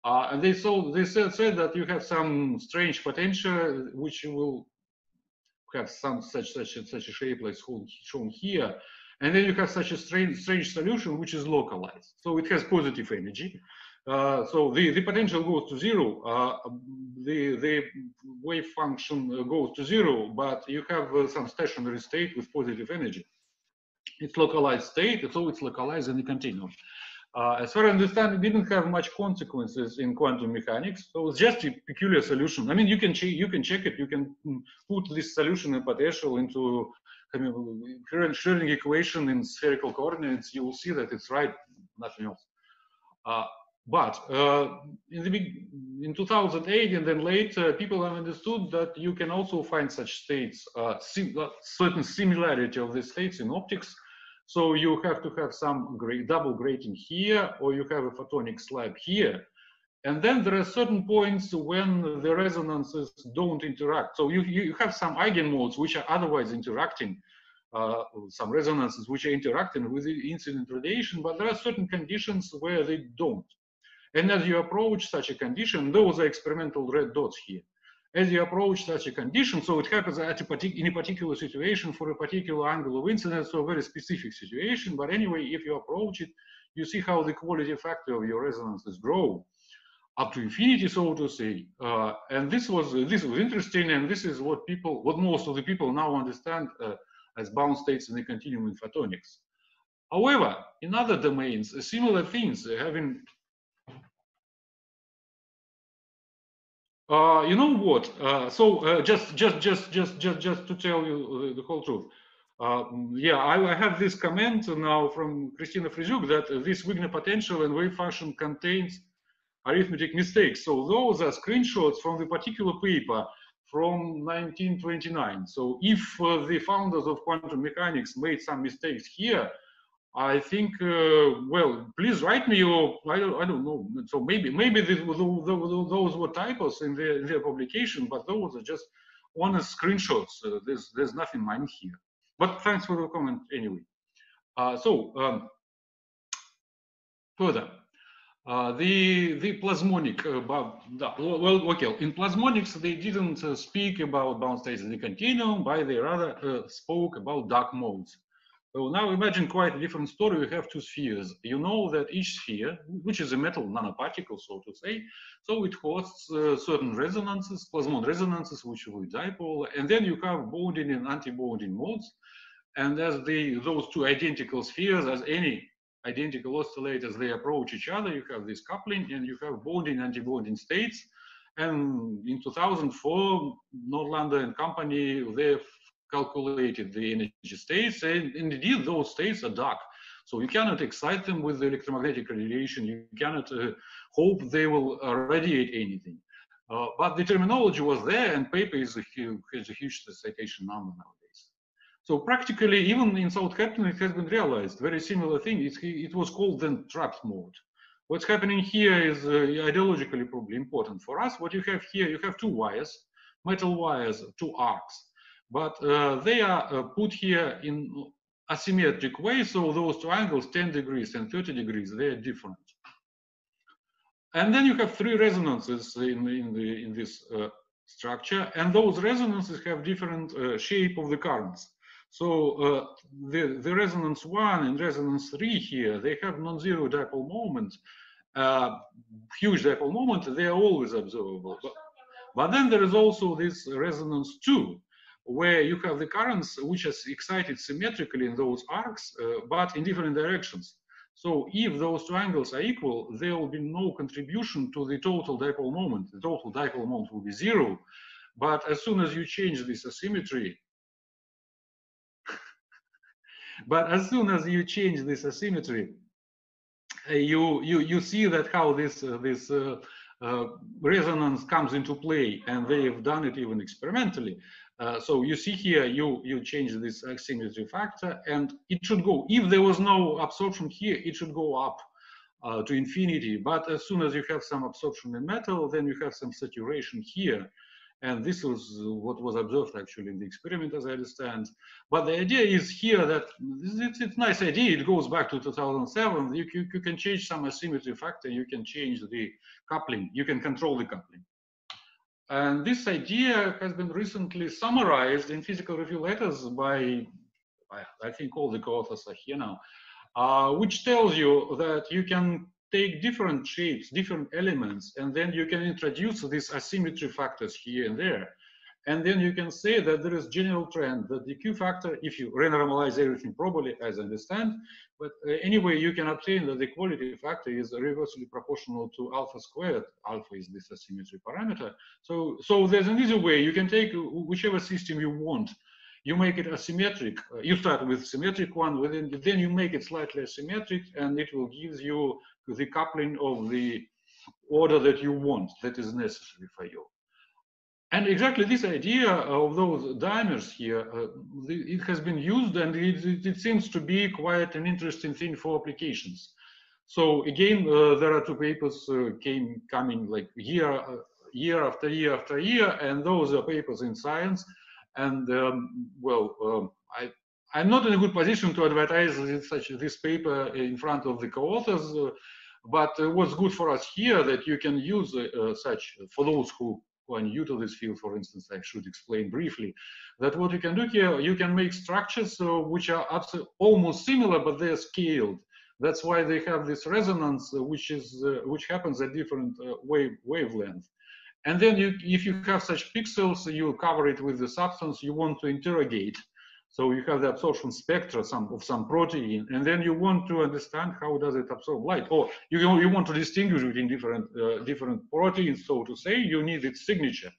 Uh, and they, so, they said, said that you have some strange potential which will have some such such such a shape like shown here, and then you have such a strange strange solution which is localized. So it has positive energy. Uh, so the, the potential goes to zero, uh, the, the wave function goes to zero, but you have uh, some stationary state with positive energy. It's localized state, so it's localized in the continuum. Uh, as far as I understand, it didn't have much consequences in quantum mechanics. So it's just a peculiar solution. I mean, you can you can check it. You can mm, put this solution in potential into I mean, Schrödinger equation in spherical coordinates. You will see that it's right, nothing else. Uh, but uh, in the in 2008 and then later, people have understood that you can also find such states, uh, sim uh, certain similarity of the states in optics. So you have to have some double grating here, or you have a photonic slab here. And then there are certain points when the resonances don't interact. So you, you have some eigenmodes which are otherwise interacting, uh, some resonances which are interacting with the incident radiation, but there are certain conditions where they don't. And as you approach such a condition, those are experimental red dots here as you approach such a condition, so it happens at a in a particular situation for a particular angle of incidence, so a very specific situation. But anyway, if you approach it, you see how the quality factor of your resonances grow up to infinity, so to say. Uh, and this was this was interesting, and this is what people, what most of the people now understand uh, as bound states in the continuum in photonics. However, in other domains, similar things have Uh, you know what? Uh, so uh, just, just, just, just, just, just to tell you the whole truth. Uh, yeah, I, I, have this comment now from Kristina Frizyuk that this Wigner potential and wave function contains arithmetic mistakes. So those are screenshots from the particular paper from 1929. So if uh, the founders of quantum mechanics made some mistakes here, I think, uh, well, please write me or I don't, I don't know. So maybe maybe this, those were typos in their, in their publication, but those are just honest screenshots. Uh, there's there's nothing mine here. But thanks for the comment anyway. Uh, so um, further, uh, the the plasmonic uh, well okay in plasmonics they didn't uh, speak about bound states in the continuum, but they rather spoke about dark modes. So now imagine quite a different story. We have two spheres. You know that each sphere, which is a metal nanoparticle, so to say, so it hosts uh, certain resonances, plasmon resonances, which will dipole, and then you have bonding and anti-bonding modes. And as the those two identical spheres, as any identical oscillators, they approach each other, you have this coupling, and you have bonding anti-bonding states. And in 2004, Nordlander and company, they calculated the energy states, and indeed those states are dark. So you cannot excite them with the electromagnetic radiation. You cannot uh, hope they will uh, radiate anything. Uh, but the terminology was there, and paper is a huge, has a huge citation number nowadays. So practically, even in Southampton, it has been realized. Very similar thing. It, was called then trapped mode. What's happening here is ideologically probably important for us. What you have here, you have two wires, metal wires, two arcs but uh, they are uh, put here in asymmetric way. So those two angles, 10 degrees and 30 degrees, they are different. And then you have three resonances in, in, the, in this uh, structure, and those resonances have different uh, shape of the currents. So uh, the, the resonance one and resonance three here, they have non-zero dipole moment, uh, huge dipole moment, they are always observable. But, but then there is also this resonance two, where you have the currents which is excited symmetrically in those arcs, uh, but in different directions. So if those two angles are equal, there will be no contribution to the total dipole moment. The total dipole moment will be zero. But as soon as you change this asymmetry, (laughs) but as soon as you change this asymmetry, uh, you you you see that how this uh, this uh, uh resonance comes into play, and they have done it even experimentally. Uh, so you see here, you, you change this asymmetry factor and it should go, if there was no absorption here, it should go up uh, to infinity. But as soon as you have some absorption in metal, then you have some saturation here. And this was what was observed actually in the experiment, as I understand. But the idea is here that it's, it's a nice idea. It goes back to 2007. You, you, you can change some asymmetry factor. You can change the coupling. You can control the coupling. And this idea has been recently summarized in Physical Review Letters by, I think all the co-authors are here now, uh, which tells you that you can take different shapes, different elements, and then you can introduce these asymmetry factors here and there. And then you can say that there is general trend that the Q factor, if you renormalize everything properly, as I understand, but uh, anyway, you can obtain that the quality factor is reversely proportional to alpha squared. Alpha is this asymmetry parameter. So, so there's an easy way. You can take whichever system you want. You make it asymmetric. Uh, you start with symmetric one, within, then you make it slightly asymmetric, and it will give you the coupling of the order that you want, that is necessary for you. And exactly this idea of those dimers here, uh, it has been used and it, it, seems to be quite an interesting thing for applications. So again, uh, there are two papers uh, came coming like year, uh, year after year after year, and those are papers in science. And um, well, um, I, I'm not in a good position to advertise such this paper in front of the co-authors, uh, but what's good for us here that you can use uh, such for those who who are new to this field, for instance, I should explain briefly that what you can do here, you can make structures uh, which are almost similar, but they're scaled. That's why they have this resonance, uh, which is uh, which happens at different uh, wave wavelength. And then you, if you have such pixels, you cover it with the substance you want to interrogate. So you have the absorption spectra some, of some protein, and then you want to understand how does it absorb light. Or you, you want to distinguish between different, uh, different proteins, so to say, you need its signature.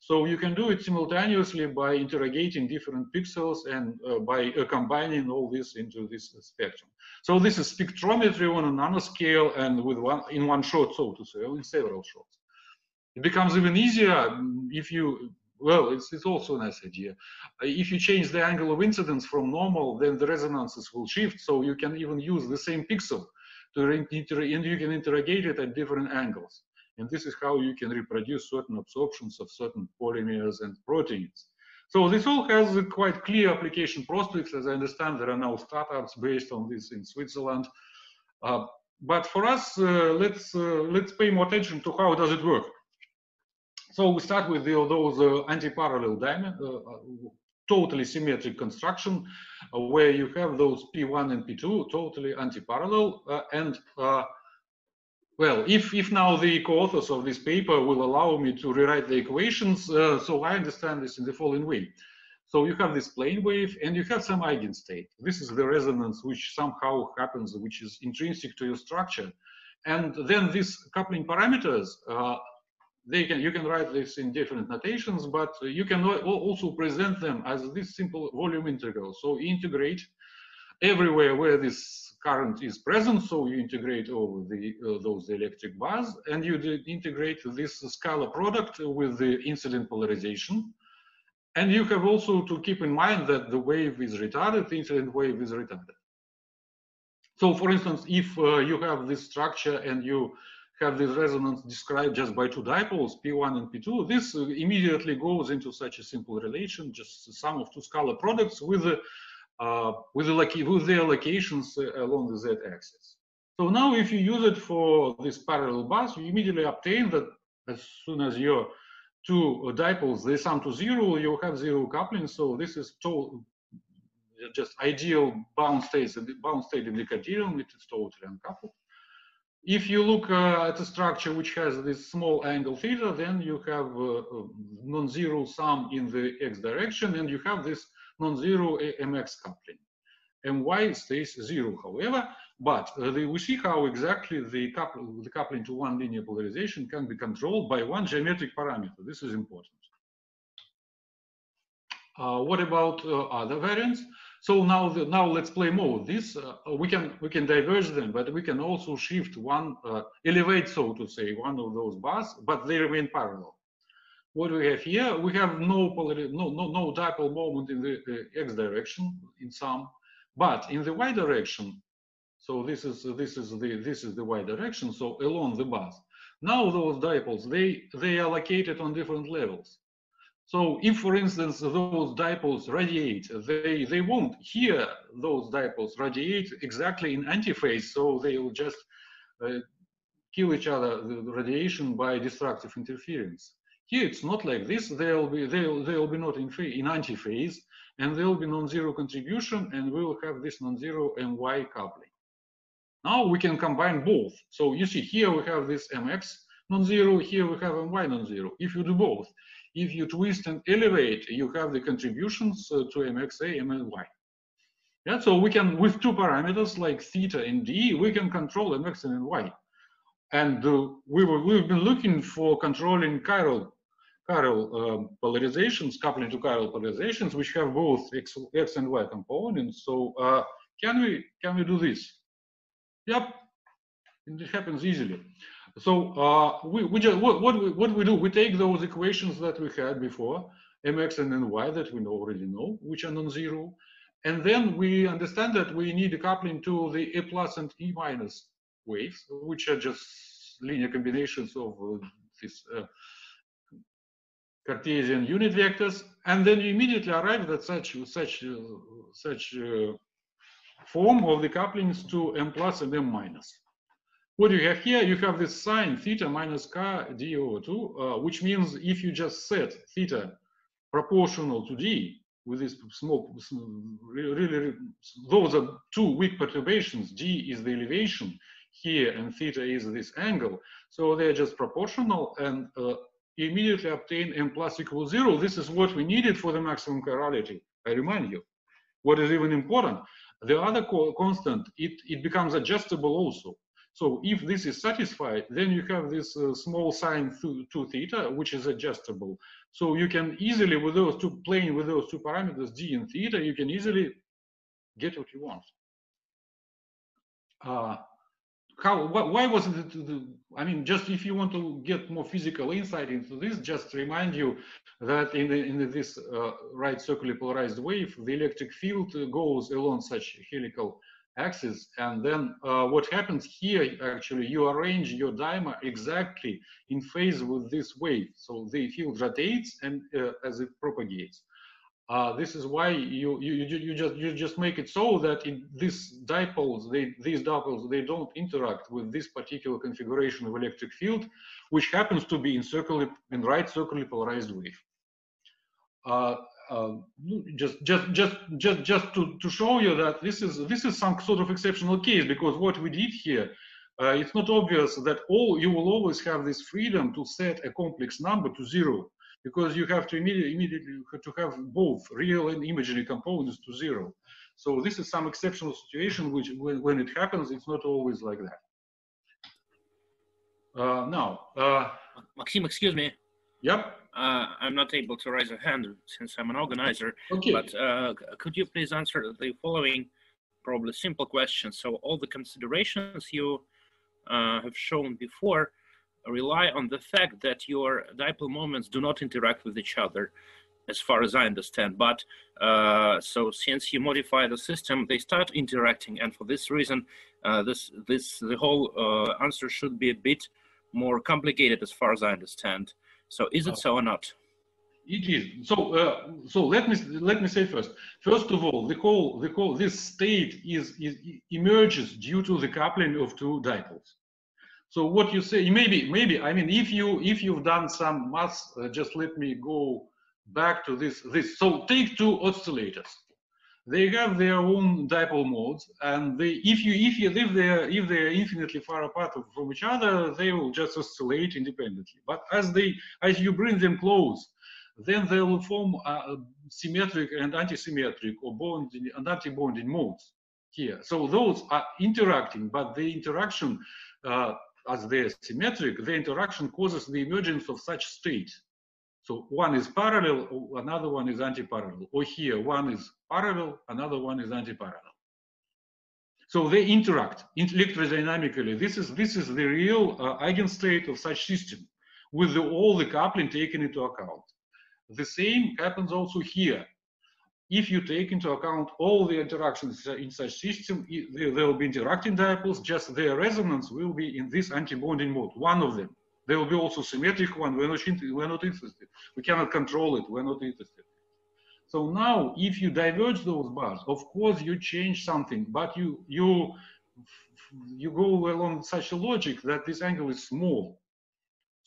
So you can do it simultaneously by interrogating different pixels and uh, by uh, combining all this into this spectrum. So this is spectrometry on a nanoscale and with one in one shot, so to say, in several shots. It becomes even easier mm, if you well, it's, it's also a nice idea. Uh, if you change the angle of incidence from normal, then the resonances will shift. So you can even use the same pixel to and you can interrogate it at different angles. And this is how you can reproduce certain absorptions of certain polymers and proteins. So this all has a quite clear application prospects. As I understand, there are now startups based on this in Switzerland. Uh, but for us, uh, let's uh, let's pay more attention to how does it work. So we start with the, those uh, anti-parallel dimer, uh, uh, totally symmetric construction, uh, where you have those P1 and P2 totally anti-parallel. Uh, and uh, well, if, if now the co-authors of this paper will allow me to rewrite the equations, so I understand this in the following way. So you have this plane wave and you have some eigenstate. This is the resonance which somehow happens, which is intrinsic to your structure. And then these coupling parameters they can you can write this in different notations, but you can also present them as this simple volume integral. So integrate everywhere where this current is present. So you integrate over the uh, those electric bars, and you integrate this scalar product with the incident polarization. And you have also to keep in mind that the wave is retarded, the incident wave is retarded. So for instance, if uh, you have this structure and you have this resonance described just by two dipoles, P1 and P2, this immediately goes into such a simple relation, just the sum of two scalar products with the, uh, with, the with their locations uh, along the z-axis. So now if you use it for this parallel bus, you immediately obtain that as soon as your two dipoles, they sum to zero, you have zero coupling. So this is just ideal bound states, bound state in the continuum, it is totally uncoupled. If you look uh, at a structure which has this small angle theta, then you have uh, uh non-zero sum in the x direction, and you have this non-zero mx coupling. my stays zero, however, but uh, we see how exactly the, the coupling to one linear polarization can be controlled by one geometric parameter. This is important. Uh, what about uh, other variants? So now, the, now let's play more. This uh, we can we can diverge them, but we can also shift one, uh, elevate so to say, one of those bars, but they remain parallel. What we have here, we have no no no no dipole moment in the uh, x direction in some, but in the y direction. So this is this is the this is the y direction. So along the bars. Now those dipoles they they are located on different levels. So if, for instance, those dipoles radiate, they, they won't hear those dipoles radiate exactly in antiphase, so they will just uh, kill each other, the radiation by destructive interference. Here it's not like this. They'll be they'll they'll be not in in antiphase, and there will be non-zero contribution, and we will have this non-zero my coupling. Now we can combine both. So you see here we have this mx non-zero, here we have my non-zero. If you do both, if you twist and elevate, you have the contributions uh, to MXA, MNY. Yeah, so we can, with two parameters like theta and d, we can control MX and Y. And uh, we were, we've been looking for controlling chiral, chiral uh, polarizations, coupling to chiral polarizations, which have both X, X and Y components. So uh, can we can we do this? Yep, and it happens easily. So uh, we, we just what, what we what we do we take those equations that we had before mx and ny that we already know which are non-zero, and then we understand that we need a coupling to the a plus and e minus waves, which are just linear combinations of uh, this uh, Cartesian unit vectors, and then you immediately arrive at such such uh, such uh, form of the couplings to m plus and m minus. What you have here, you have this sine theta minus k d over 2, uh, which means if you just set theta proportional to d with this small, really, those are two weak perturbations. d is the elevation here and theta is this angle. So they're just proportional and uh, immediately obtain m plus equals zero. This is what we needed for the maximum chirality. I remind you. What is even important, the other constant, it, it becomes adjustable also. So if this is satisfied, then you have this uh, small sine 2 theta, which is adjustable. So you can easily, with those two, playing with those two parameters, d and theta, you can easily get what you want. Uh, how, why was it, the, I mean, just if you want to get more physical insight into this, just remind you that in, the, in this uh, right circularly polarized wave, the electric field goes along such helical axis. And then uh, what happens here, actually, you arrange your dimer exactly in phase with this wave. So the field rotates and uh, as it propagates. Uh, this is why you, you you just you just make it so that in these dipoles, they, these dipoles, they don't interact with this particular configuration of electric field, which happens to be in circular in right circularly polarized wave. Uh, just just just just just to, to show you that this is this is some sort of exceptional case because what we did here uh, it's not obvious that all you will always have this freedom to set a complex number to zero because you have to immediately immediately to have both real and imaginary components to zero. So this is some exceptional situation which when, when it happens it's not always like that. Uh, now uh, Maxim excuse me. Yep uh, I'm not able to raise a hand since I'm an organizer. Okay. But uh, could you please answer the following probably simple question? So all the considerations you uh, have shown before rely on the fact that your dipole moments do not interact with each other, as far as I understand. But uh, so since you modify the system, they start interacting, and for this reason, uh, this this the whole uh, answer should be a bit more complicated, as far as I understand. So is it so or not? It is. So uh, so let me let me say first. First of all, the whole the whole this state is, is emerges due to the coupling of two dipoles. So what you say, maybe maybe I mean if you if you've done some math, uh, just let me go back to this this. So take two oscillators they have their own dipole modes, and they, if you if you if they're if they're infinitely far apart from each other, they will just oscillate independently. But as they as you bring them close, then they will form symmetric and antisymmetric or bonding and anti-bonding modes here. So those are interacting, but the interaction, uh, as they're symmetric, the interaction causes the emergence of such state. So one is parallel, another one is anti-parallel. Or here, one is parallel, another one is anti-parallel. So they interact electrodynamically. This is this is the real uh, eigenstate of such system, with the, all the coupling taken into account. The same happens also here if you take into account all the interactions in such system, there will be interacting dipoles, just their resonance will be in this anti-bonding mode, one of them. There will be also symmetric one, we're not, we're not interested. We cannot control it, we're not interested. So now, if you diverge those bars, of course you change something, but you, you, you go along such a logic that this angle is small.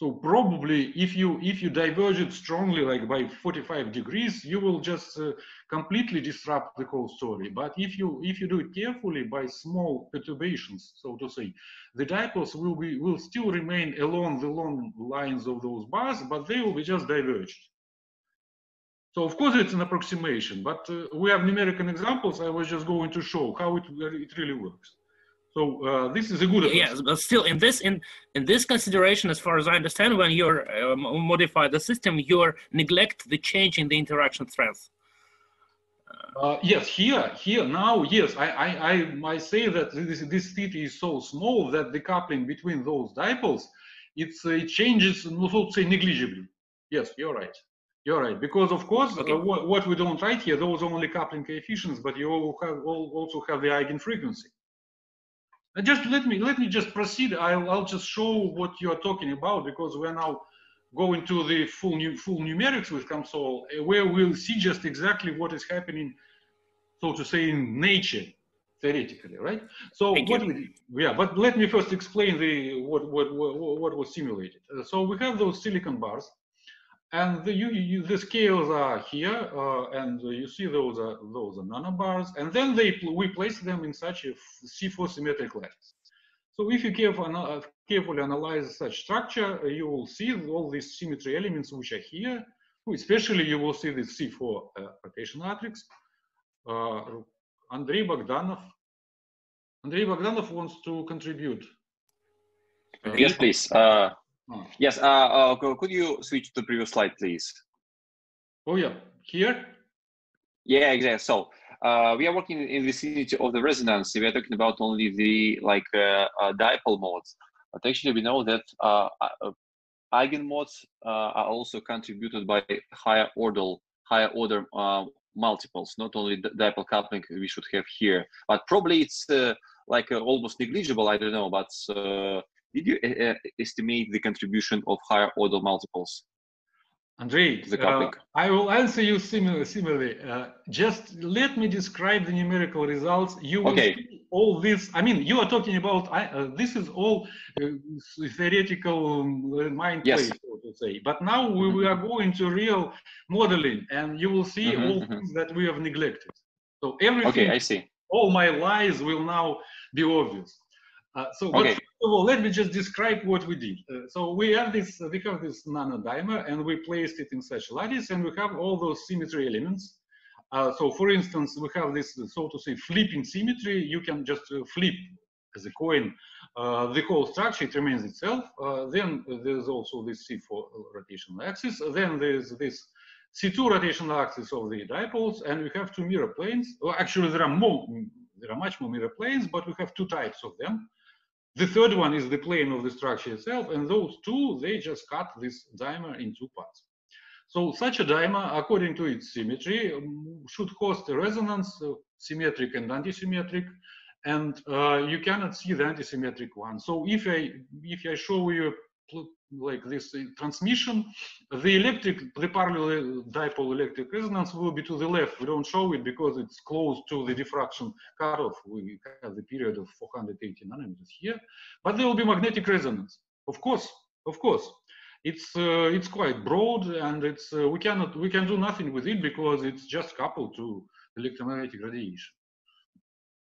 So probably if you if you diverge it strongly, like by 45 degrees, you will just uh, completely disrupt the whole story. But if you if you do it carefully by small perturbations, so to say, the dipoles will be will still remain along the long lines of those bars, but they will be just diverged. So of course it's an approximation, but uh, we have numerical examples. I was just going to show how it it really works. So uh, this is a good. Yes, but still, in this in in this consideration, as far as I understand, when you uh, modify the system, you neglect the change in the interaction strength. Uh, yes, here, here now, yes, I, I, I, I say that this this theta is so small that the coupling between those dipoles, it's it changes, so to say, negligibly. Yes, you're right. You're right, because of course, okay. uh, what, what we don't write here, those only coupling coefficients, but you have, also have the eigenfrequency. And just let me let me just proceed. I'll I'll just show what you are talking about because we're now going to the full new full numerics with COMSOL, uh, where we'll see just exactly what is happening, so to say, in nature, theoretically, right? So what we, yeah, but let me first explain the what what what, what was simulated. Uh, so we have those silicon bars and the, you, you, the scales are here, uh, and you see those are those are nanobars, and then they we place them in such a C4 symmetric lattice. So if you careful, uh, carefully analyze such structure, uh, you will see all these symmetry elements which are here. Especially, you will see the C4 uh, rotation matrix. Uh, Andrei Bogdanov. Andrei Bogdanov wants to contribute. yes, please. Uh. Yes, uh, uh, could you switch to the previous slide, please? Oh, yeah. Here? Yeah, exactly. So uh, we are working in the vicinity of the resonance. We are talking about only the like uh, uh, dipole modes, but actually we know that uh, uh, eigenmodes uh, are also contributed by higher order, higher order uh, multipoles, not only the dipole coupling we should have here, but probably it's uh, like uh, almost negligible. I don't know, but uh, did you uh, estimate the contribution of higher order multipoles? Andrei, uh, I will answer you similar, similarly. Uh, just let me describe the numerical results. You will okay. see all this. I mean, you are talking about uh, this is all uh, theoretical um, mind yes. play, so to say. But now we, mm-hmm. we, are going to real modeling, and you will see mm-hmm, all mm-hmm. things that we have neglected. So everything. Okay, I see. All my lies will now be obvious. Uh, so okay. Well, let me just describe what we did. Uh, so we have this, we have this nanodimer and we placed it in such lattice and we have all those symmetry elements. Uh, so for instance, we have this, so to say, flipping symmetry. You can just uh, flip as a coin uh, the whole structure, it remains itself. Uh, then there's also this C4 rotational axis. Then there's this C2 rotational axis of the dipoles, and we have two mirror planes. Well, actually, there are more, there are much more mirror planes, but we have two types of them. The third one is the plane of the structure itself, and those two, they just cut this dimer in two parts. So such a dimer, according to its symmetry, um, should host a resonance, uh, symmetric and antisymmetric, and uh, you cannot see the antisymmetric one. So if I if I show you like this transmission, the electric, the parallel dipole electric resonance will be to the left. We don't show it because it's close to the diffraction cutoff. We have the period of 480 nanometers here, but there will be magnetic resonance. Of course, of course, it's uh, it's quite broad and it's uh, we cannot we can do nothing with it because it's just coupled to electromagnetic radiation.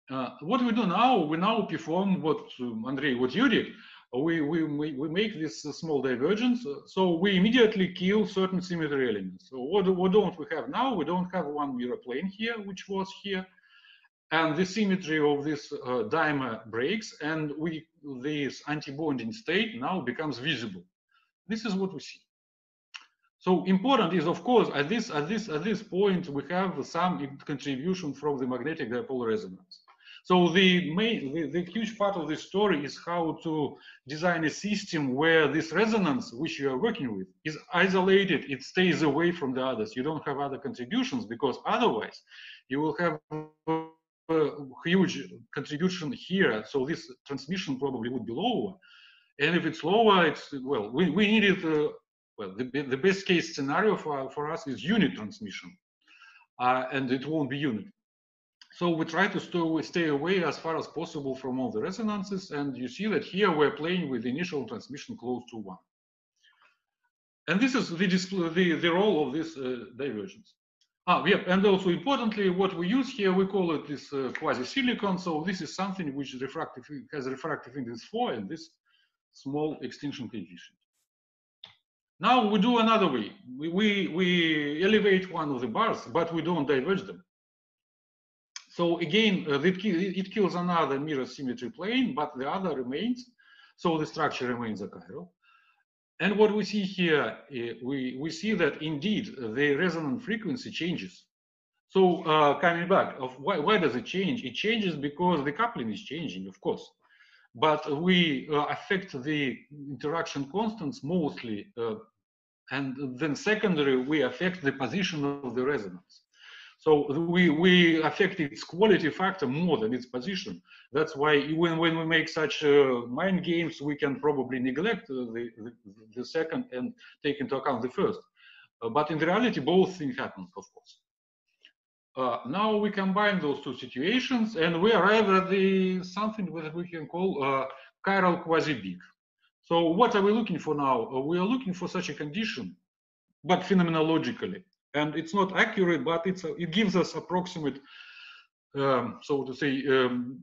Uh, what we do now, we now perform what um, Andrei, what you did. We, we, we make this small divergence. So we immediately kill certain symmetry elements. So what, what don't we have now? We don't have one mirror plane here, which was here. And the symmetry of this uh, dimer breaks and we this anti-bonding state now becomes visible. This is what we see. So important is, of course, at this at this at this point we have some contribution from the magnetic dipole resonance. So the main, the, the, huge part of the story is how to design a system where this resonance, which you are working with, is isolated. It stays away from the others. You don't have other contributions because otherwise you will have a huge contribution here. So this transmission probably would be lower. And if it's lower, it's, well, we, we needed, uh, well, the, the best case scenario for, for us is unit transmission. Uh, and it won't be unit. So we try to stay, away as far as possible from all the resonances. And you see that here we're playing with initial transmission close to one. And this is the, the, the role of this uh, divergence. Ah, yeah, and also importantly, what we use here, we call it this uh, quasi-silicon. So this is something which refractive has refractive index 4 and this small extinction coefficient. Now we do another way. We, we, we elevate one of the bars, but we don't diverge them. So again, uh, it, it, kills another mirror symmetry plane, but the other remains. So the structure remains achiral. And what we see here, uh, we, we see that indeed the resonant frequency changes. So uh, coming back, of why, why does it change? It changes because the coupling is changing, of course. But we uh, affect the interaction constants mostly. Uh, and then secondary, we affect the position of the resonance. So we, we affect its quality factor more than its position. That's why when, when we make such uh, mind games, we can probably neglect the, the, the, second and take into account the first. Uh, but in reality, both things happen, of course. Uh, now we combine those two situations and we arrive at the something that we can call uh, chiral quasi-BIC. So what are we looking for now? Uh, we are looking for such a condition, but phenomenologically and it's not accurate, but it's it gives us approximate, um, so to say, um,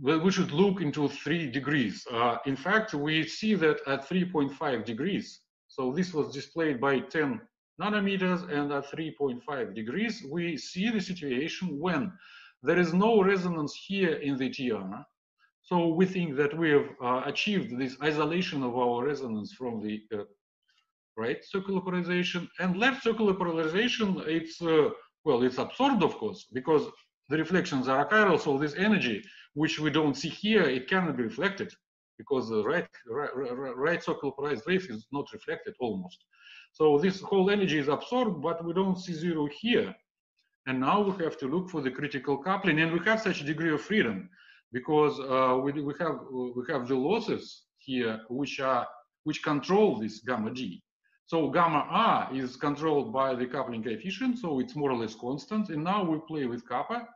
well, we should look into three degrees. Uh, in fact, we see that at 3.5 degrees, so this was displayed by 10 nanometers, and at 3.5 degrees, we see the situation when there is no resonance here in the TR. So we think that we have uh, achieved this isolation of our resonance from the uh, right circular polarization and left circular polarization it's uh, well it's absorbed of course because the reflections are achiral so this energy which we don't see here it cannot be reflected because the right right, right circular polarized wave is not reflected almost. So this whole energy is absorbed but we don't see zero here. And now we have to look for the critical coupling and we have such a degree of freedom because uh, we, we have we have the losses here which are which control this gamma d so gamma R is controlled by the coupling coefficient, so it's more or less constant. And now we play with kappa,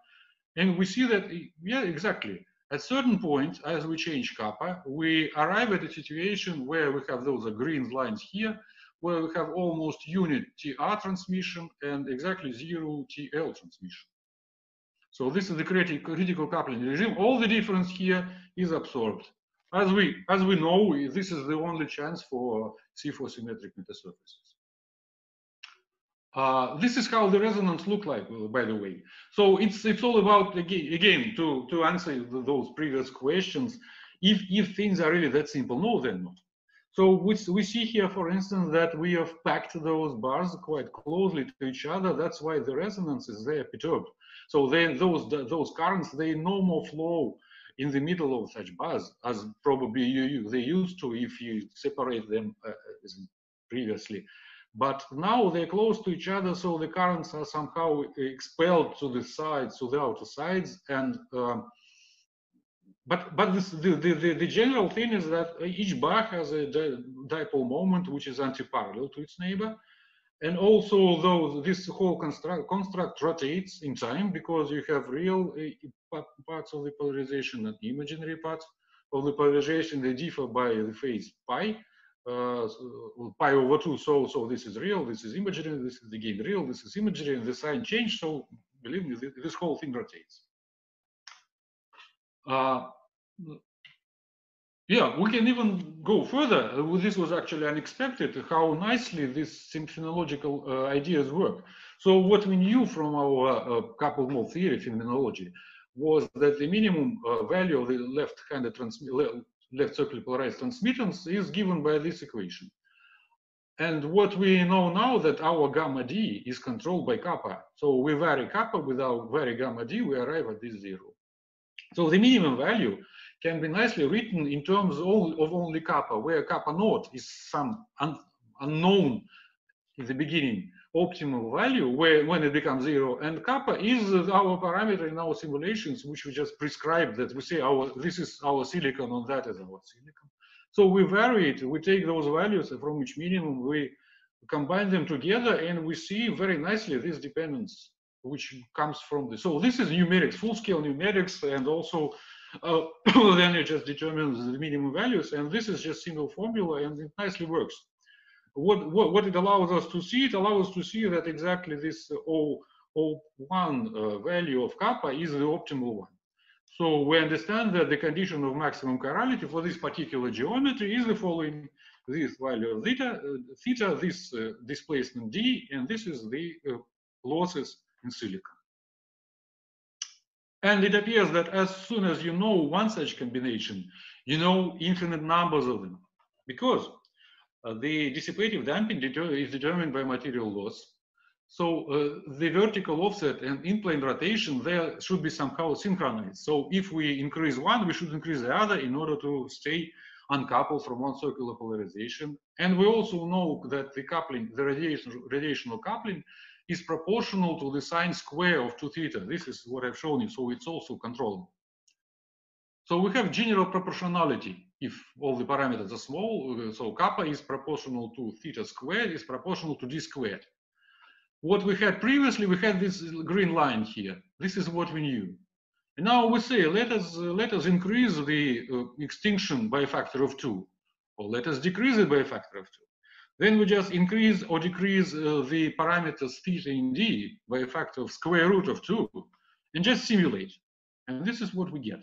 and we see that, yeah, exactly. At certain point, as we change kappa, we arrive at a situation where we have those green lines here, where we have almost unit TR transmission and exactly zero TL transmission. So this is the critical coupling regime. All the difference here is absorbed. As we as we know, this is the only chance for C4 symmetric metasurfaces. Uh, this is how the resonance look like, by the way. So it's it's all about again, again to to answer those previous questions. If if things are really that simple, no, then not. So we, we see here, for instance, that we have packed those bars quite closely to each other. That's why the resonance is there perturbed. So then those those currents they no more flow in the middle of such bars as probably you, they used to if you separate them uh, previously. But now they're close to each other, so the currents are somehow expelled to the sides, to the outer sides, and um, but but this, the, the, the general thing is that each bar has a dipole moment which is anti-parallel to its neighbor, and also, though this whole construct, construct rotates in time because you have real uh, parts of the polarization and imaginary parts of the polarization, they differ by the phase pi, uh, pi over 2. So, so this is real, this is imaginary, this is again real, this is imaginary, and the sign change. So believe me, this whole thing rotates. Uh, Yeah, we can even go further. This was actually unexpected, how nicely these symphonological uh, ideas work. So what we knew from our uh, couple mode theory, phenomenology, was that the minimum uh, value of the left-handed left circular polarized transmittance is given by this equation. And what we know now that our gamma d is controlled by kappa. So we vary kappa without vary gamma d, we arrive at this zero. So the minimum value can be nicely written in terms of only kappa, where kappa naught is some un unknown in the beginning. Optimal value where when it becomes zero. And kappa is our parameter in our simulations which we just prescribed that we say our this is our silicon and that is our silicon. So we vary it. We take those values from each minimum. We combine them together and we see very nicely this dependence which comes from this so this is numerics full scale numerics and also uh, (coughs) then it just determines the minimum values and this is just single formula and it nicely works what, what, what, it allows us to see, it allows us to see that exactly this O, O1 uh, value of kappa is the optimal one. So we understand that the condition of maximum chirality for this particular geometry is the following. This value of theta, uh, theta this uh, displacement d, and this is the uh, losses in silicon. And it appears that as soon as you know one such combination, you know infinite numbers of them. Because uh, the dissipative damping is determined by material loss. So uh, the vertical offset and in-plane rotation there should be somehow synchronized. So if we increase one, we should increase the other in order to stay uncoupled from one circular polarization. And we also know that the coupling, the radiation, radiational coupling is proportional to the sine square of 2 theta. This is what I've shown you, so it's also controllable. So we have general proportionality if all the parameters are small, uh, so kappa is proportional to theta squared is proportional to d squared. What we had previously, we had this green line here. This is what we knew. And now we say, let us, uh, let us increase the uh, extinction by a factor of two, or let us decrease it by a factor of two. Then we just increase or decrease uh, the parameters theta and d by a factor of square root of two, and just simulate. And this is what we get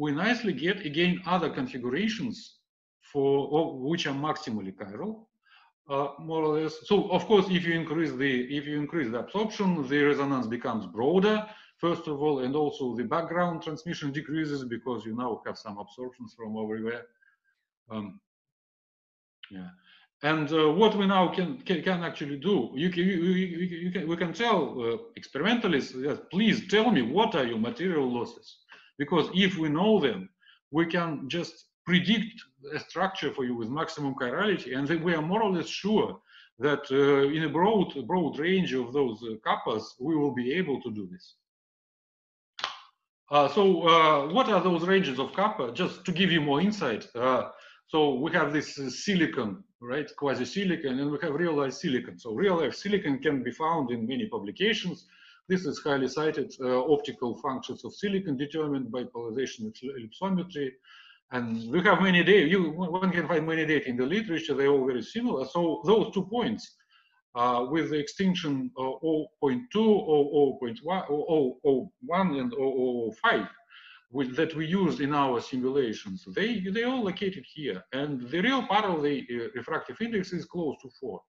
we nicely get again other configurations for which are maximally chiral, uh, more or less. So of course, if you increase the if you increase the absorption, the resonance becomes broader first of all, and also the background transmission decreases because you now have some absorptions from everywhere. Um, yeah. And uh, what we now can, can, can actually do, you can, you, you, you can, we can tell uh, experimentalists, please tell me what are your material losses. Because if we know them, we can just predict a structure for you with maximum chirality, and then we are more or less sure that uh, in a broad, broad range of those uh, kappas, we will be able to do this. Uh, so uh, what are those ranges of kappa? Just to give you more insight. Uh, so we have this silicon, right, quasi-silicon, and we have real-life silicon. So real-life silicon can be found in many publications. This is highly cited uh, optical functions of silicon determined by polarization ellipsometry. And we have many data, you, one can find many data in the literature, they're all very similar. So those two points uh, with the extinction of 0.2 or 0.1 or 0.1 and 0.05 with, that we used in our simulations, they, they all located here. And the real part of the uh, refractive index is close to 4.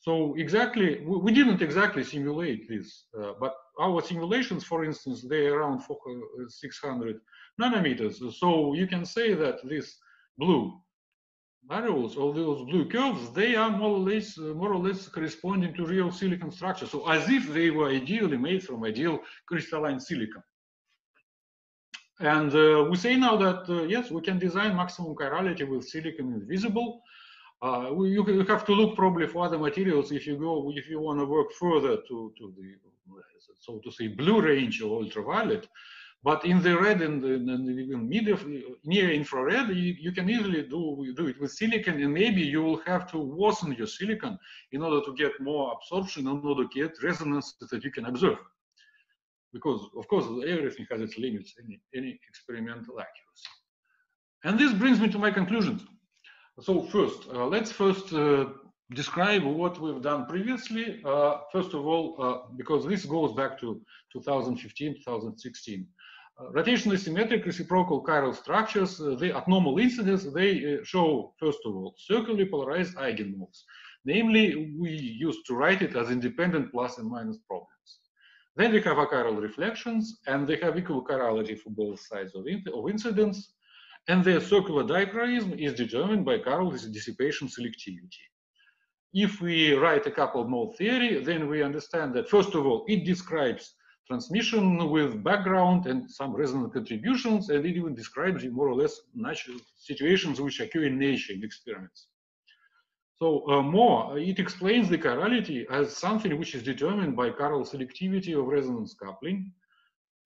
So exactly, we, we didn't exactly simulate this, uh, but our simulations, for instance, they're around 400, 600 nanometers. So you can say that this blue arrows or those blue curves, they are more or less, uh, more or less corresponding to real silicon structure. So as if they were ideally made from ideal crystalline silicon. And uh, we say now that, uh, yes, we can design maximum chirality with silicon invisible. Uh, you, you have to look probably for other materials if you go if you want to work further to to the so to say blue range or ultraviolet. But in the red and, the, even mid near infrared, you, you, can easily do do it with silicon, and maybe you will have to worsen your silicon in order to get more absorption, in order to get resonance that you can observe. Because of course everything has its limits, any any experimental accuracy. And this brings me to my conclusions. So first, uh, let's first uh, describe what we've done previously. Uh, first of all, uh, because this goes back to 2015, 2016. rotationally symmetric reciprocal chiral structures, the abnormal incidence, they show, first of all, circularly polarized eigenmodes. Namely, we used to write it as independent plus and minus problems. Then we have a achiral reflections, and they have equal chirality for both sides of, of incidence. And their circular dichroism is determined by chiral dissipation selectivity. If we write a coupled mode theory, then we understand that, first of all, it describes transmission with background and some resonant contributions, and it even describes more or less natural situations which occur in nature in experiments. So uh, more, it explains the chirality as something which is determined by chiral selectivity of resonance coupling.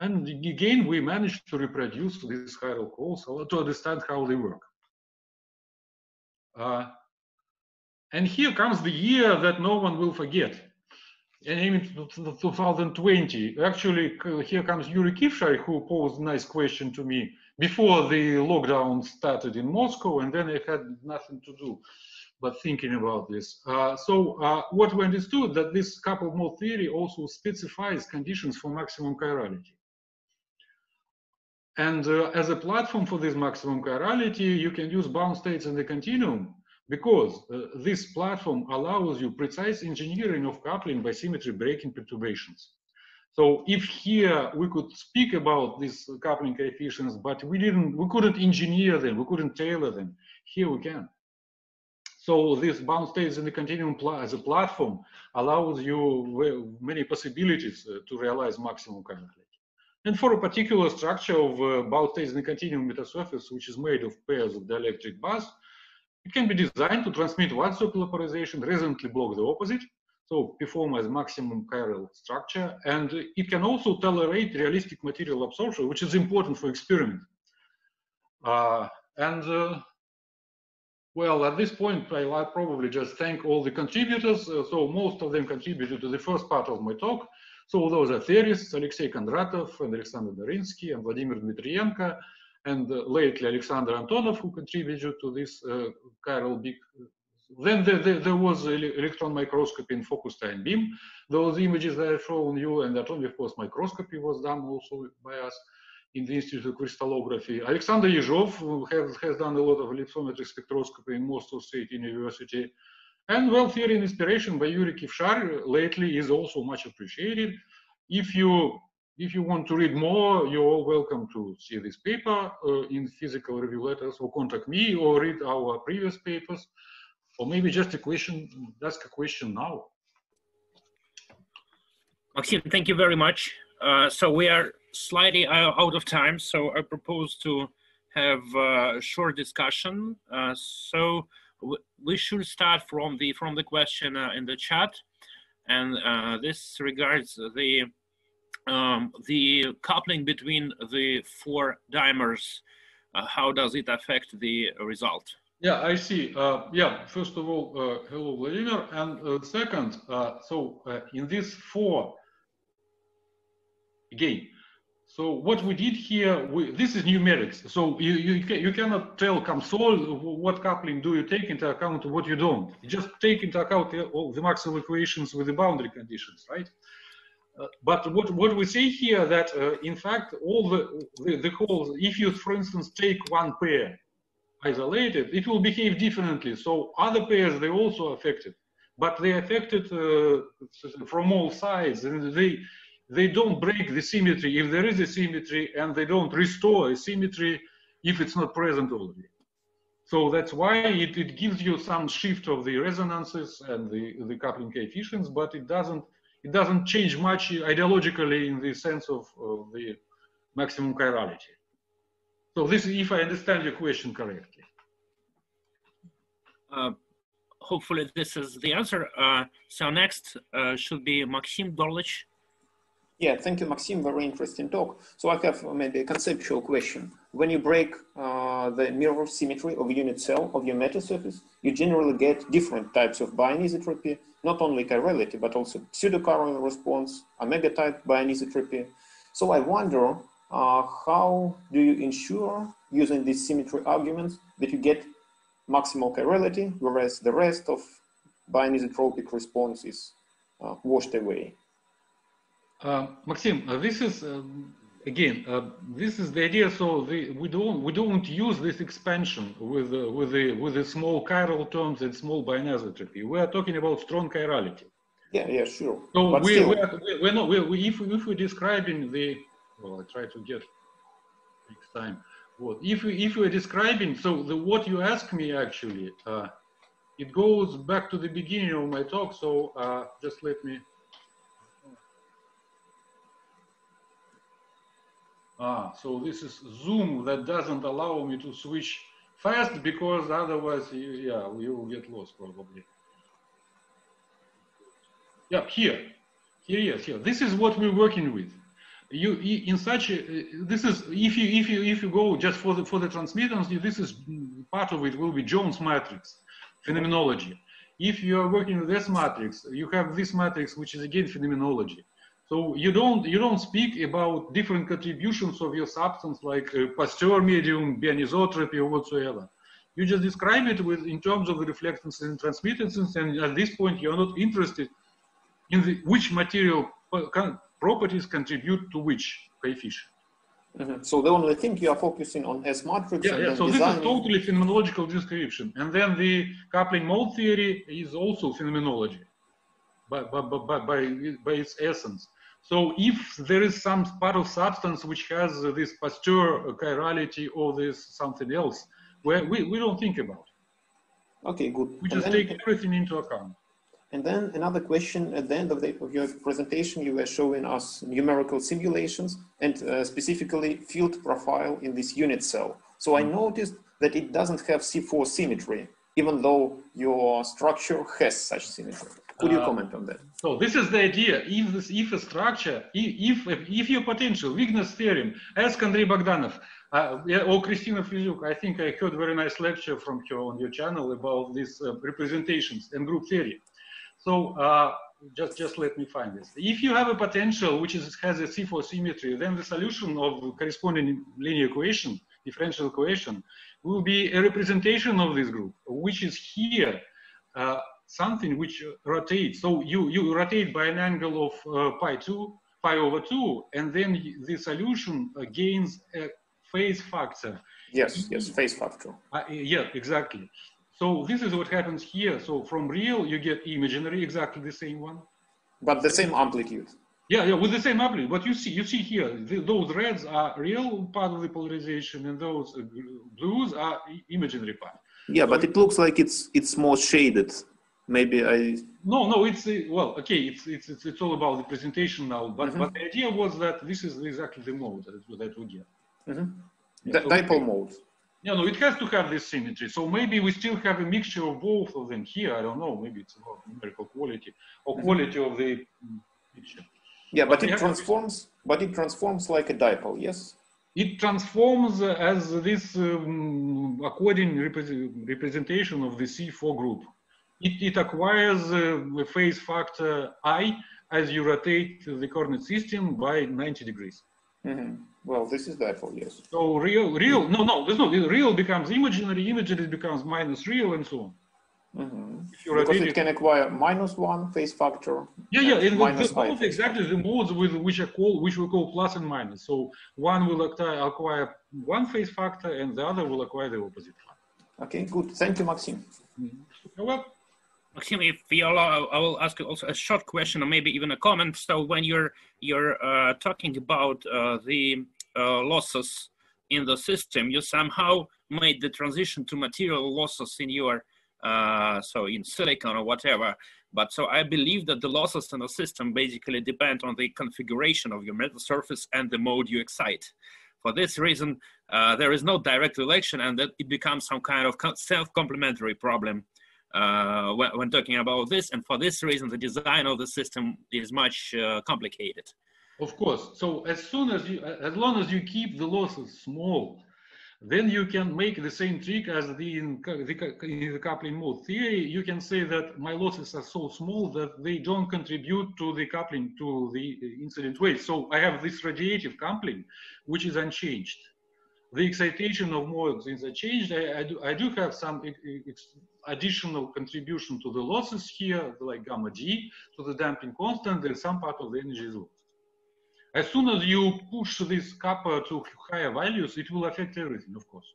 And again, we managed to reproduce these chiral calls to understand how they work. Uh, and here comes the year that no one will forget. And in 2020, actually, here comes Yuri Kivshar, who posed a nice question to me before the lockdown started in Moscow, and then I had nothing to do but thinking about this. Uh, so uh, what we understood that this coupled mode theory also specifies conditions for maximum chirality. And uh, as a platform for this maximum chirality, you can use bound states in the continuum because uh, this platform allows you precise engineering of coupling by symmetry breaking perturbations. So if here we could speak about these coupling coefficients, but we didn't, we couldn't engineer them, we couldn't tailor them. Here we can. So this bound states in the continuum as a platform allows you many possibilities uh, to realize maximum chirality. And for a particular structure of uh, bound states in the continuum metasurface, which is made of pairs of dielectric bars, it can be designed to transmit one circular polarization, resonantly block the opposite, so perform as maximum chiral structure, and it can also tolerate realistic material absorption, which is important for experiment. Uh, and uh, well, at this point, I'll probably just thank all the contributors. Uh, so most of them contributed to the first part of my talk. So those are theorists, Alexei Kondratov and Alexander Darinsky and Vladimir Dmitrienko, and uh, lately Alexander Antonov, who contributed to this uh, chiral BIC. Then there, there, there, was electron microscopy in focused ion beam. Those images that I've shown you, and of course, microscopy was done also by us in the Institute of Crystallography. Alexander Yezhov has, has done a lot of ellipsometric spectroscopy in Moscow State University. And well, theory and inspiration by Yuri Kivshar lately is also much appreciated. If you if you want to read more, you're all welcome to see this paper uh, in physical review letters or contact me or read our previous papers or maybe just a question, ask a question now. Maxim, thank you very much. Uh, so we are slightly out of time, so I propose to have a short discussion. Uh, so we should start from the from the question uh, in the chat, and uh, this regards the um, the coupling between the four dimers. Uh, how does it affect the result? Yeah, I see. Uh, yeah, first of all, uh, hello, Vladimir. And second, so in these four, again, so what we did here, we, this is numerics. So you, you, you cannot tell COMSOL what coupling do you take into account, what you don't. You just take into account all the Maxwell equations with the boundary conditions, right? Uh, but what, what we see here that uh, in fact all the, the, the whole, if you for instance take one pair isolated, it will behave differently. So other pairs, they also affected, but they affected uh, from all sides and they, they don't break the symmetry if there is a symmetry and they don't restore a symmetry if it's not present already. So that's why it, it gives you some shift of the resonances and the, the coupling coefficients, but it doesn't it doesn't change much ideologically in the sense of, of the maximum chirality. So this is if I understand your question correctly. Uh, hopefully this is the answer. Uh, so next uh, should be Maxim Gorlach. Yeah, thank you, Maxim. Very interesting talk. So I have maybe a conceptual question. When you break uh, the mirror symmetry of unit cell of your metasurface, you generally get different types of bianisotropy, not only chirality, but also pseudochiral response, omega type bianisotropy. So I wonder, uh, how do you ensure using these symmetry arguments that you get maximal chirality, whereas the rest of bianisotropic response is uh, washed away? Uh, Maxim, uh, this is um, again, uh, this is the idea. So the, we don't we don't use this expansion with uh, with the with the small chiral terms and small bianisotropy. We are talking about strong chirality. Yeah, yeah, sure. So But we, we are, we- we're not, we, we, if, if we're describing the, well, I try to get next time. What, if we, if we're describing, so the, what you ask me actually, uh, it goes back to the beginning of my talk. So, uh, just let me. Ah, so this is Zoom that doesn't allow me to switch fast because otherwise, you, yeah, you will get lost probably. Yeah, here, here, yes, here. This is what we're working with. You in such a, this is if you if you if you go just for the for the transmittance, this is part of it will be Jones matrix phenomenology. If you are working with this matrix, you have this matrix which is again phenomenology. So you don't you don't speak about different contributions of your substance like uh, Pasteur medium, anisotropy, or whatsoever. You just describe it with in terms of the reflectance and transmittances, and at this point you are not interested in the, which material uh, properties contribute to which coefficient. Mhm. So the only thing you are focusing on is matrix Yeah, yeah. So this is totally phenomenological description, and then the coupling mode theory is also phenomenology, by by by by, by its essence. So if there is some part of substance which has this Pasteur chirality or this something else, where we, we don't think about. Okay, good. We just then- take everything into account. And then another question at the end of, the, of your presentation, you were showing us numerical simulations and uh, specifically field profile in this unit cell. So I noticed that it doesn't have C4 symmetry, even though your structure has such symmetry. Could you Uh, comment on that? So this is the idea. If this, if a structure, i- if if your potential, Wigner's theorem, ask Andrei Bogdanov uh, or Kristina Frizyuk. I think I heard very nice lecture from her on your channel about these uh, representations and group theory. So uh, just just let me find this. If you have a potential which is has a C4 symmetry, then the solution of corresponding linear equation, differential equation, will be a representation of this group, which is here. Uh, something which rotates. So you, you rotate by an angle of uh, pi 2, pi over 2, and then the solution uh, gains a phase factor. Yes, yes, phase factor. Uh, yeah, exactly. So this is what happens here. So from real, you get imaginary, exactly the same one. But the same amplitude. Yeah, yeah, with the same amplitude. But you see, you see here, the, those reds are real part of the polarization, and those blues are imaginary part. Yeah, but it looks like it's it's more shaded. Maybe I No, no, it's uh, well, okay. It's, it's it's it's all about the presentation now. But Mhm. but the idea was that this is exactly the mode that, that we get. Mhm. Yeah, so- dipole mode. Yeah, no, it has to have this symmetry. So maybe we still have a mixture of both of them here. I don't know. Maybe it's about numerical quality or Mhm. quality of the picture. Yeah, but we it transforms. But it transforms like a dipole. Yes. It transforms as this um, according repre- representation of the C4 group. It, it acquires uh, a phase factor I as you rotate the coordinate system by 90 degrees. hmm Well, this is dipole. Yes. So real, real, no, no, there's no, real becomes imaginary, imaginary becomes minus real and so on. hmm Because it it, can acquire minus one phase factor. yeah, yeah, and minus the, exactly the modes with which are called, which we call plus and minus. So one will acquire, acquire one phase factor and the other will acquire the opposite one. Okay, good. Thank you, Maxim. Well, Maxim, if allow, I will ask also a short question or maybe even a comment. So when you're you're uh, talking about uh, the uh, losses in the system, you somehow made the transition to material losses in your uh, so in silicon or whatever. But so I believe that the losses in the system basically depend on the configuration of your metasurface and the mode you excite. For this reason, uh, there is no direct relation, and that it becomes some kind of self-complementary problem uh, when, when talking about this. And for this reason, the design of the system is much uh, complicated. Of course. So as soon as you, as long as you keep the losses small, then you can make the same trick as the in, the, in the coupling mode theory. You can say that my losses are so small that they don't contribute to the coupling to the incident wave. So I have this radiative coupling, which is unchanged. The excitation of modes is unchanged. I, I, do, I do have some additional contribution to the losses here, like gamma d, to the damping constant. There's some part of the energy is lost. As soon as you push this kappa to higher values, it will affect everything, of course.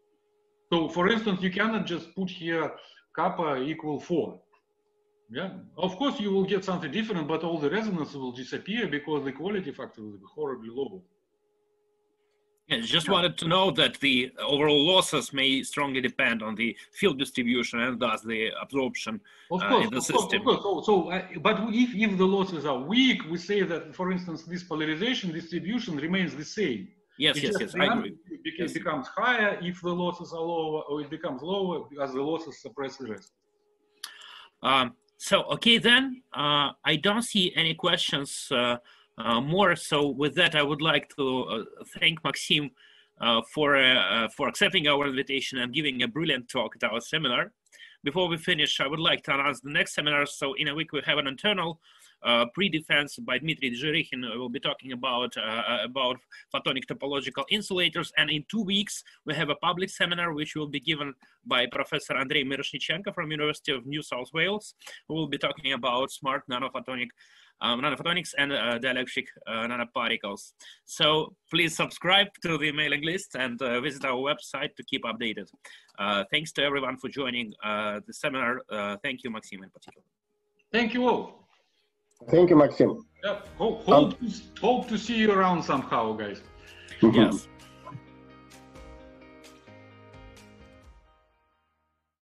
So for instance, you cannot just put here kappa equal four. Yeah, of course you will get something different, but all the resonance will disappear because the quality factor will be horribly low. Yeah, just wanted to know that the overall losses may strongly depend on the field distribution and thus the absorption of course, uh, in the of system. Course, of course. So, so uh, but if, if the losses are weak, we say that, for instance, this polarization distribution remains the same. Yes, it yes, yes, I agree. It yes. becomes higher if the losses are lower, or it becomes lower as the losses suppress the rest. Um, so, okay, then uh, I don't see any questions uh, uh, more. So with that, I would like to uh, thank Maxim uh, for, for accepting our invitation and giving a brilliant talk at our seminar. Before we finish, I would like to announce the next seminar. So in a week, we have an internal uh, pre-defense by Dmitry Dzhirikhin. We'll be talking about uh, about photonic topological insulators. And in two weeks, we have a public seminar which will be given by Professor Andrei Miroshnichenko from University of New South Wales, who will be talking about smart nanophotonic um, nanophotonics and uh, dielectric uh, nanoparticles. So please subscribe to the mailing list and uh, visit our website to keep updated. Uh, thanks to everyone for joining uh, the seminar. Uh, thank you, Maxim, in particular. Thank you all. Thank you, Maxim. Yeah, hope, hope, um, to, hope to see you around somehow, guys. yes.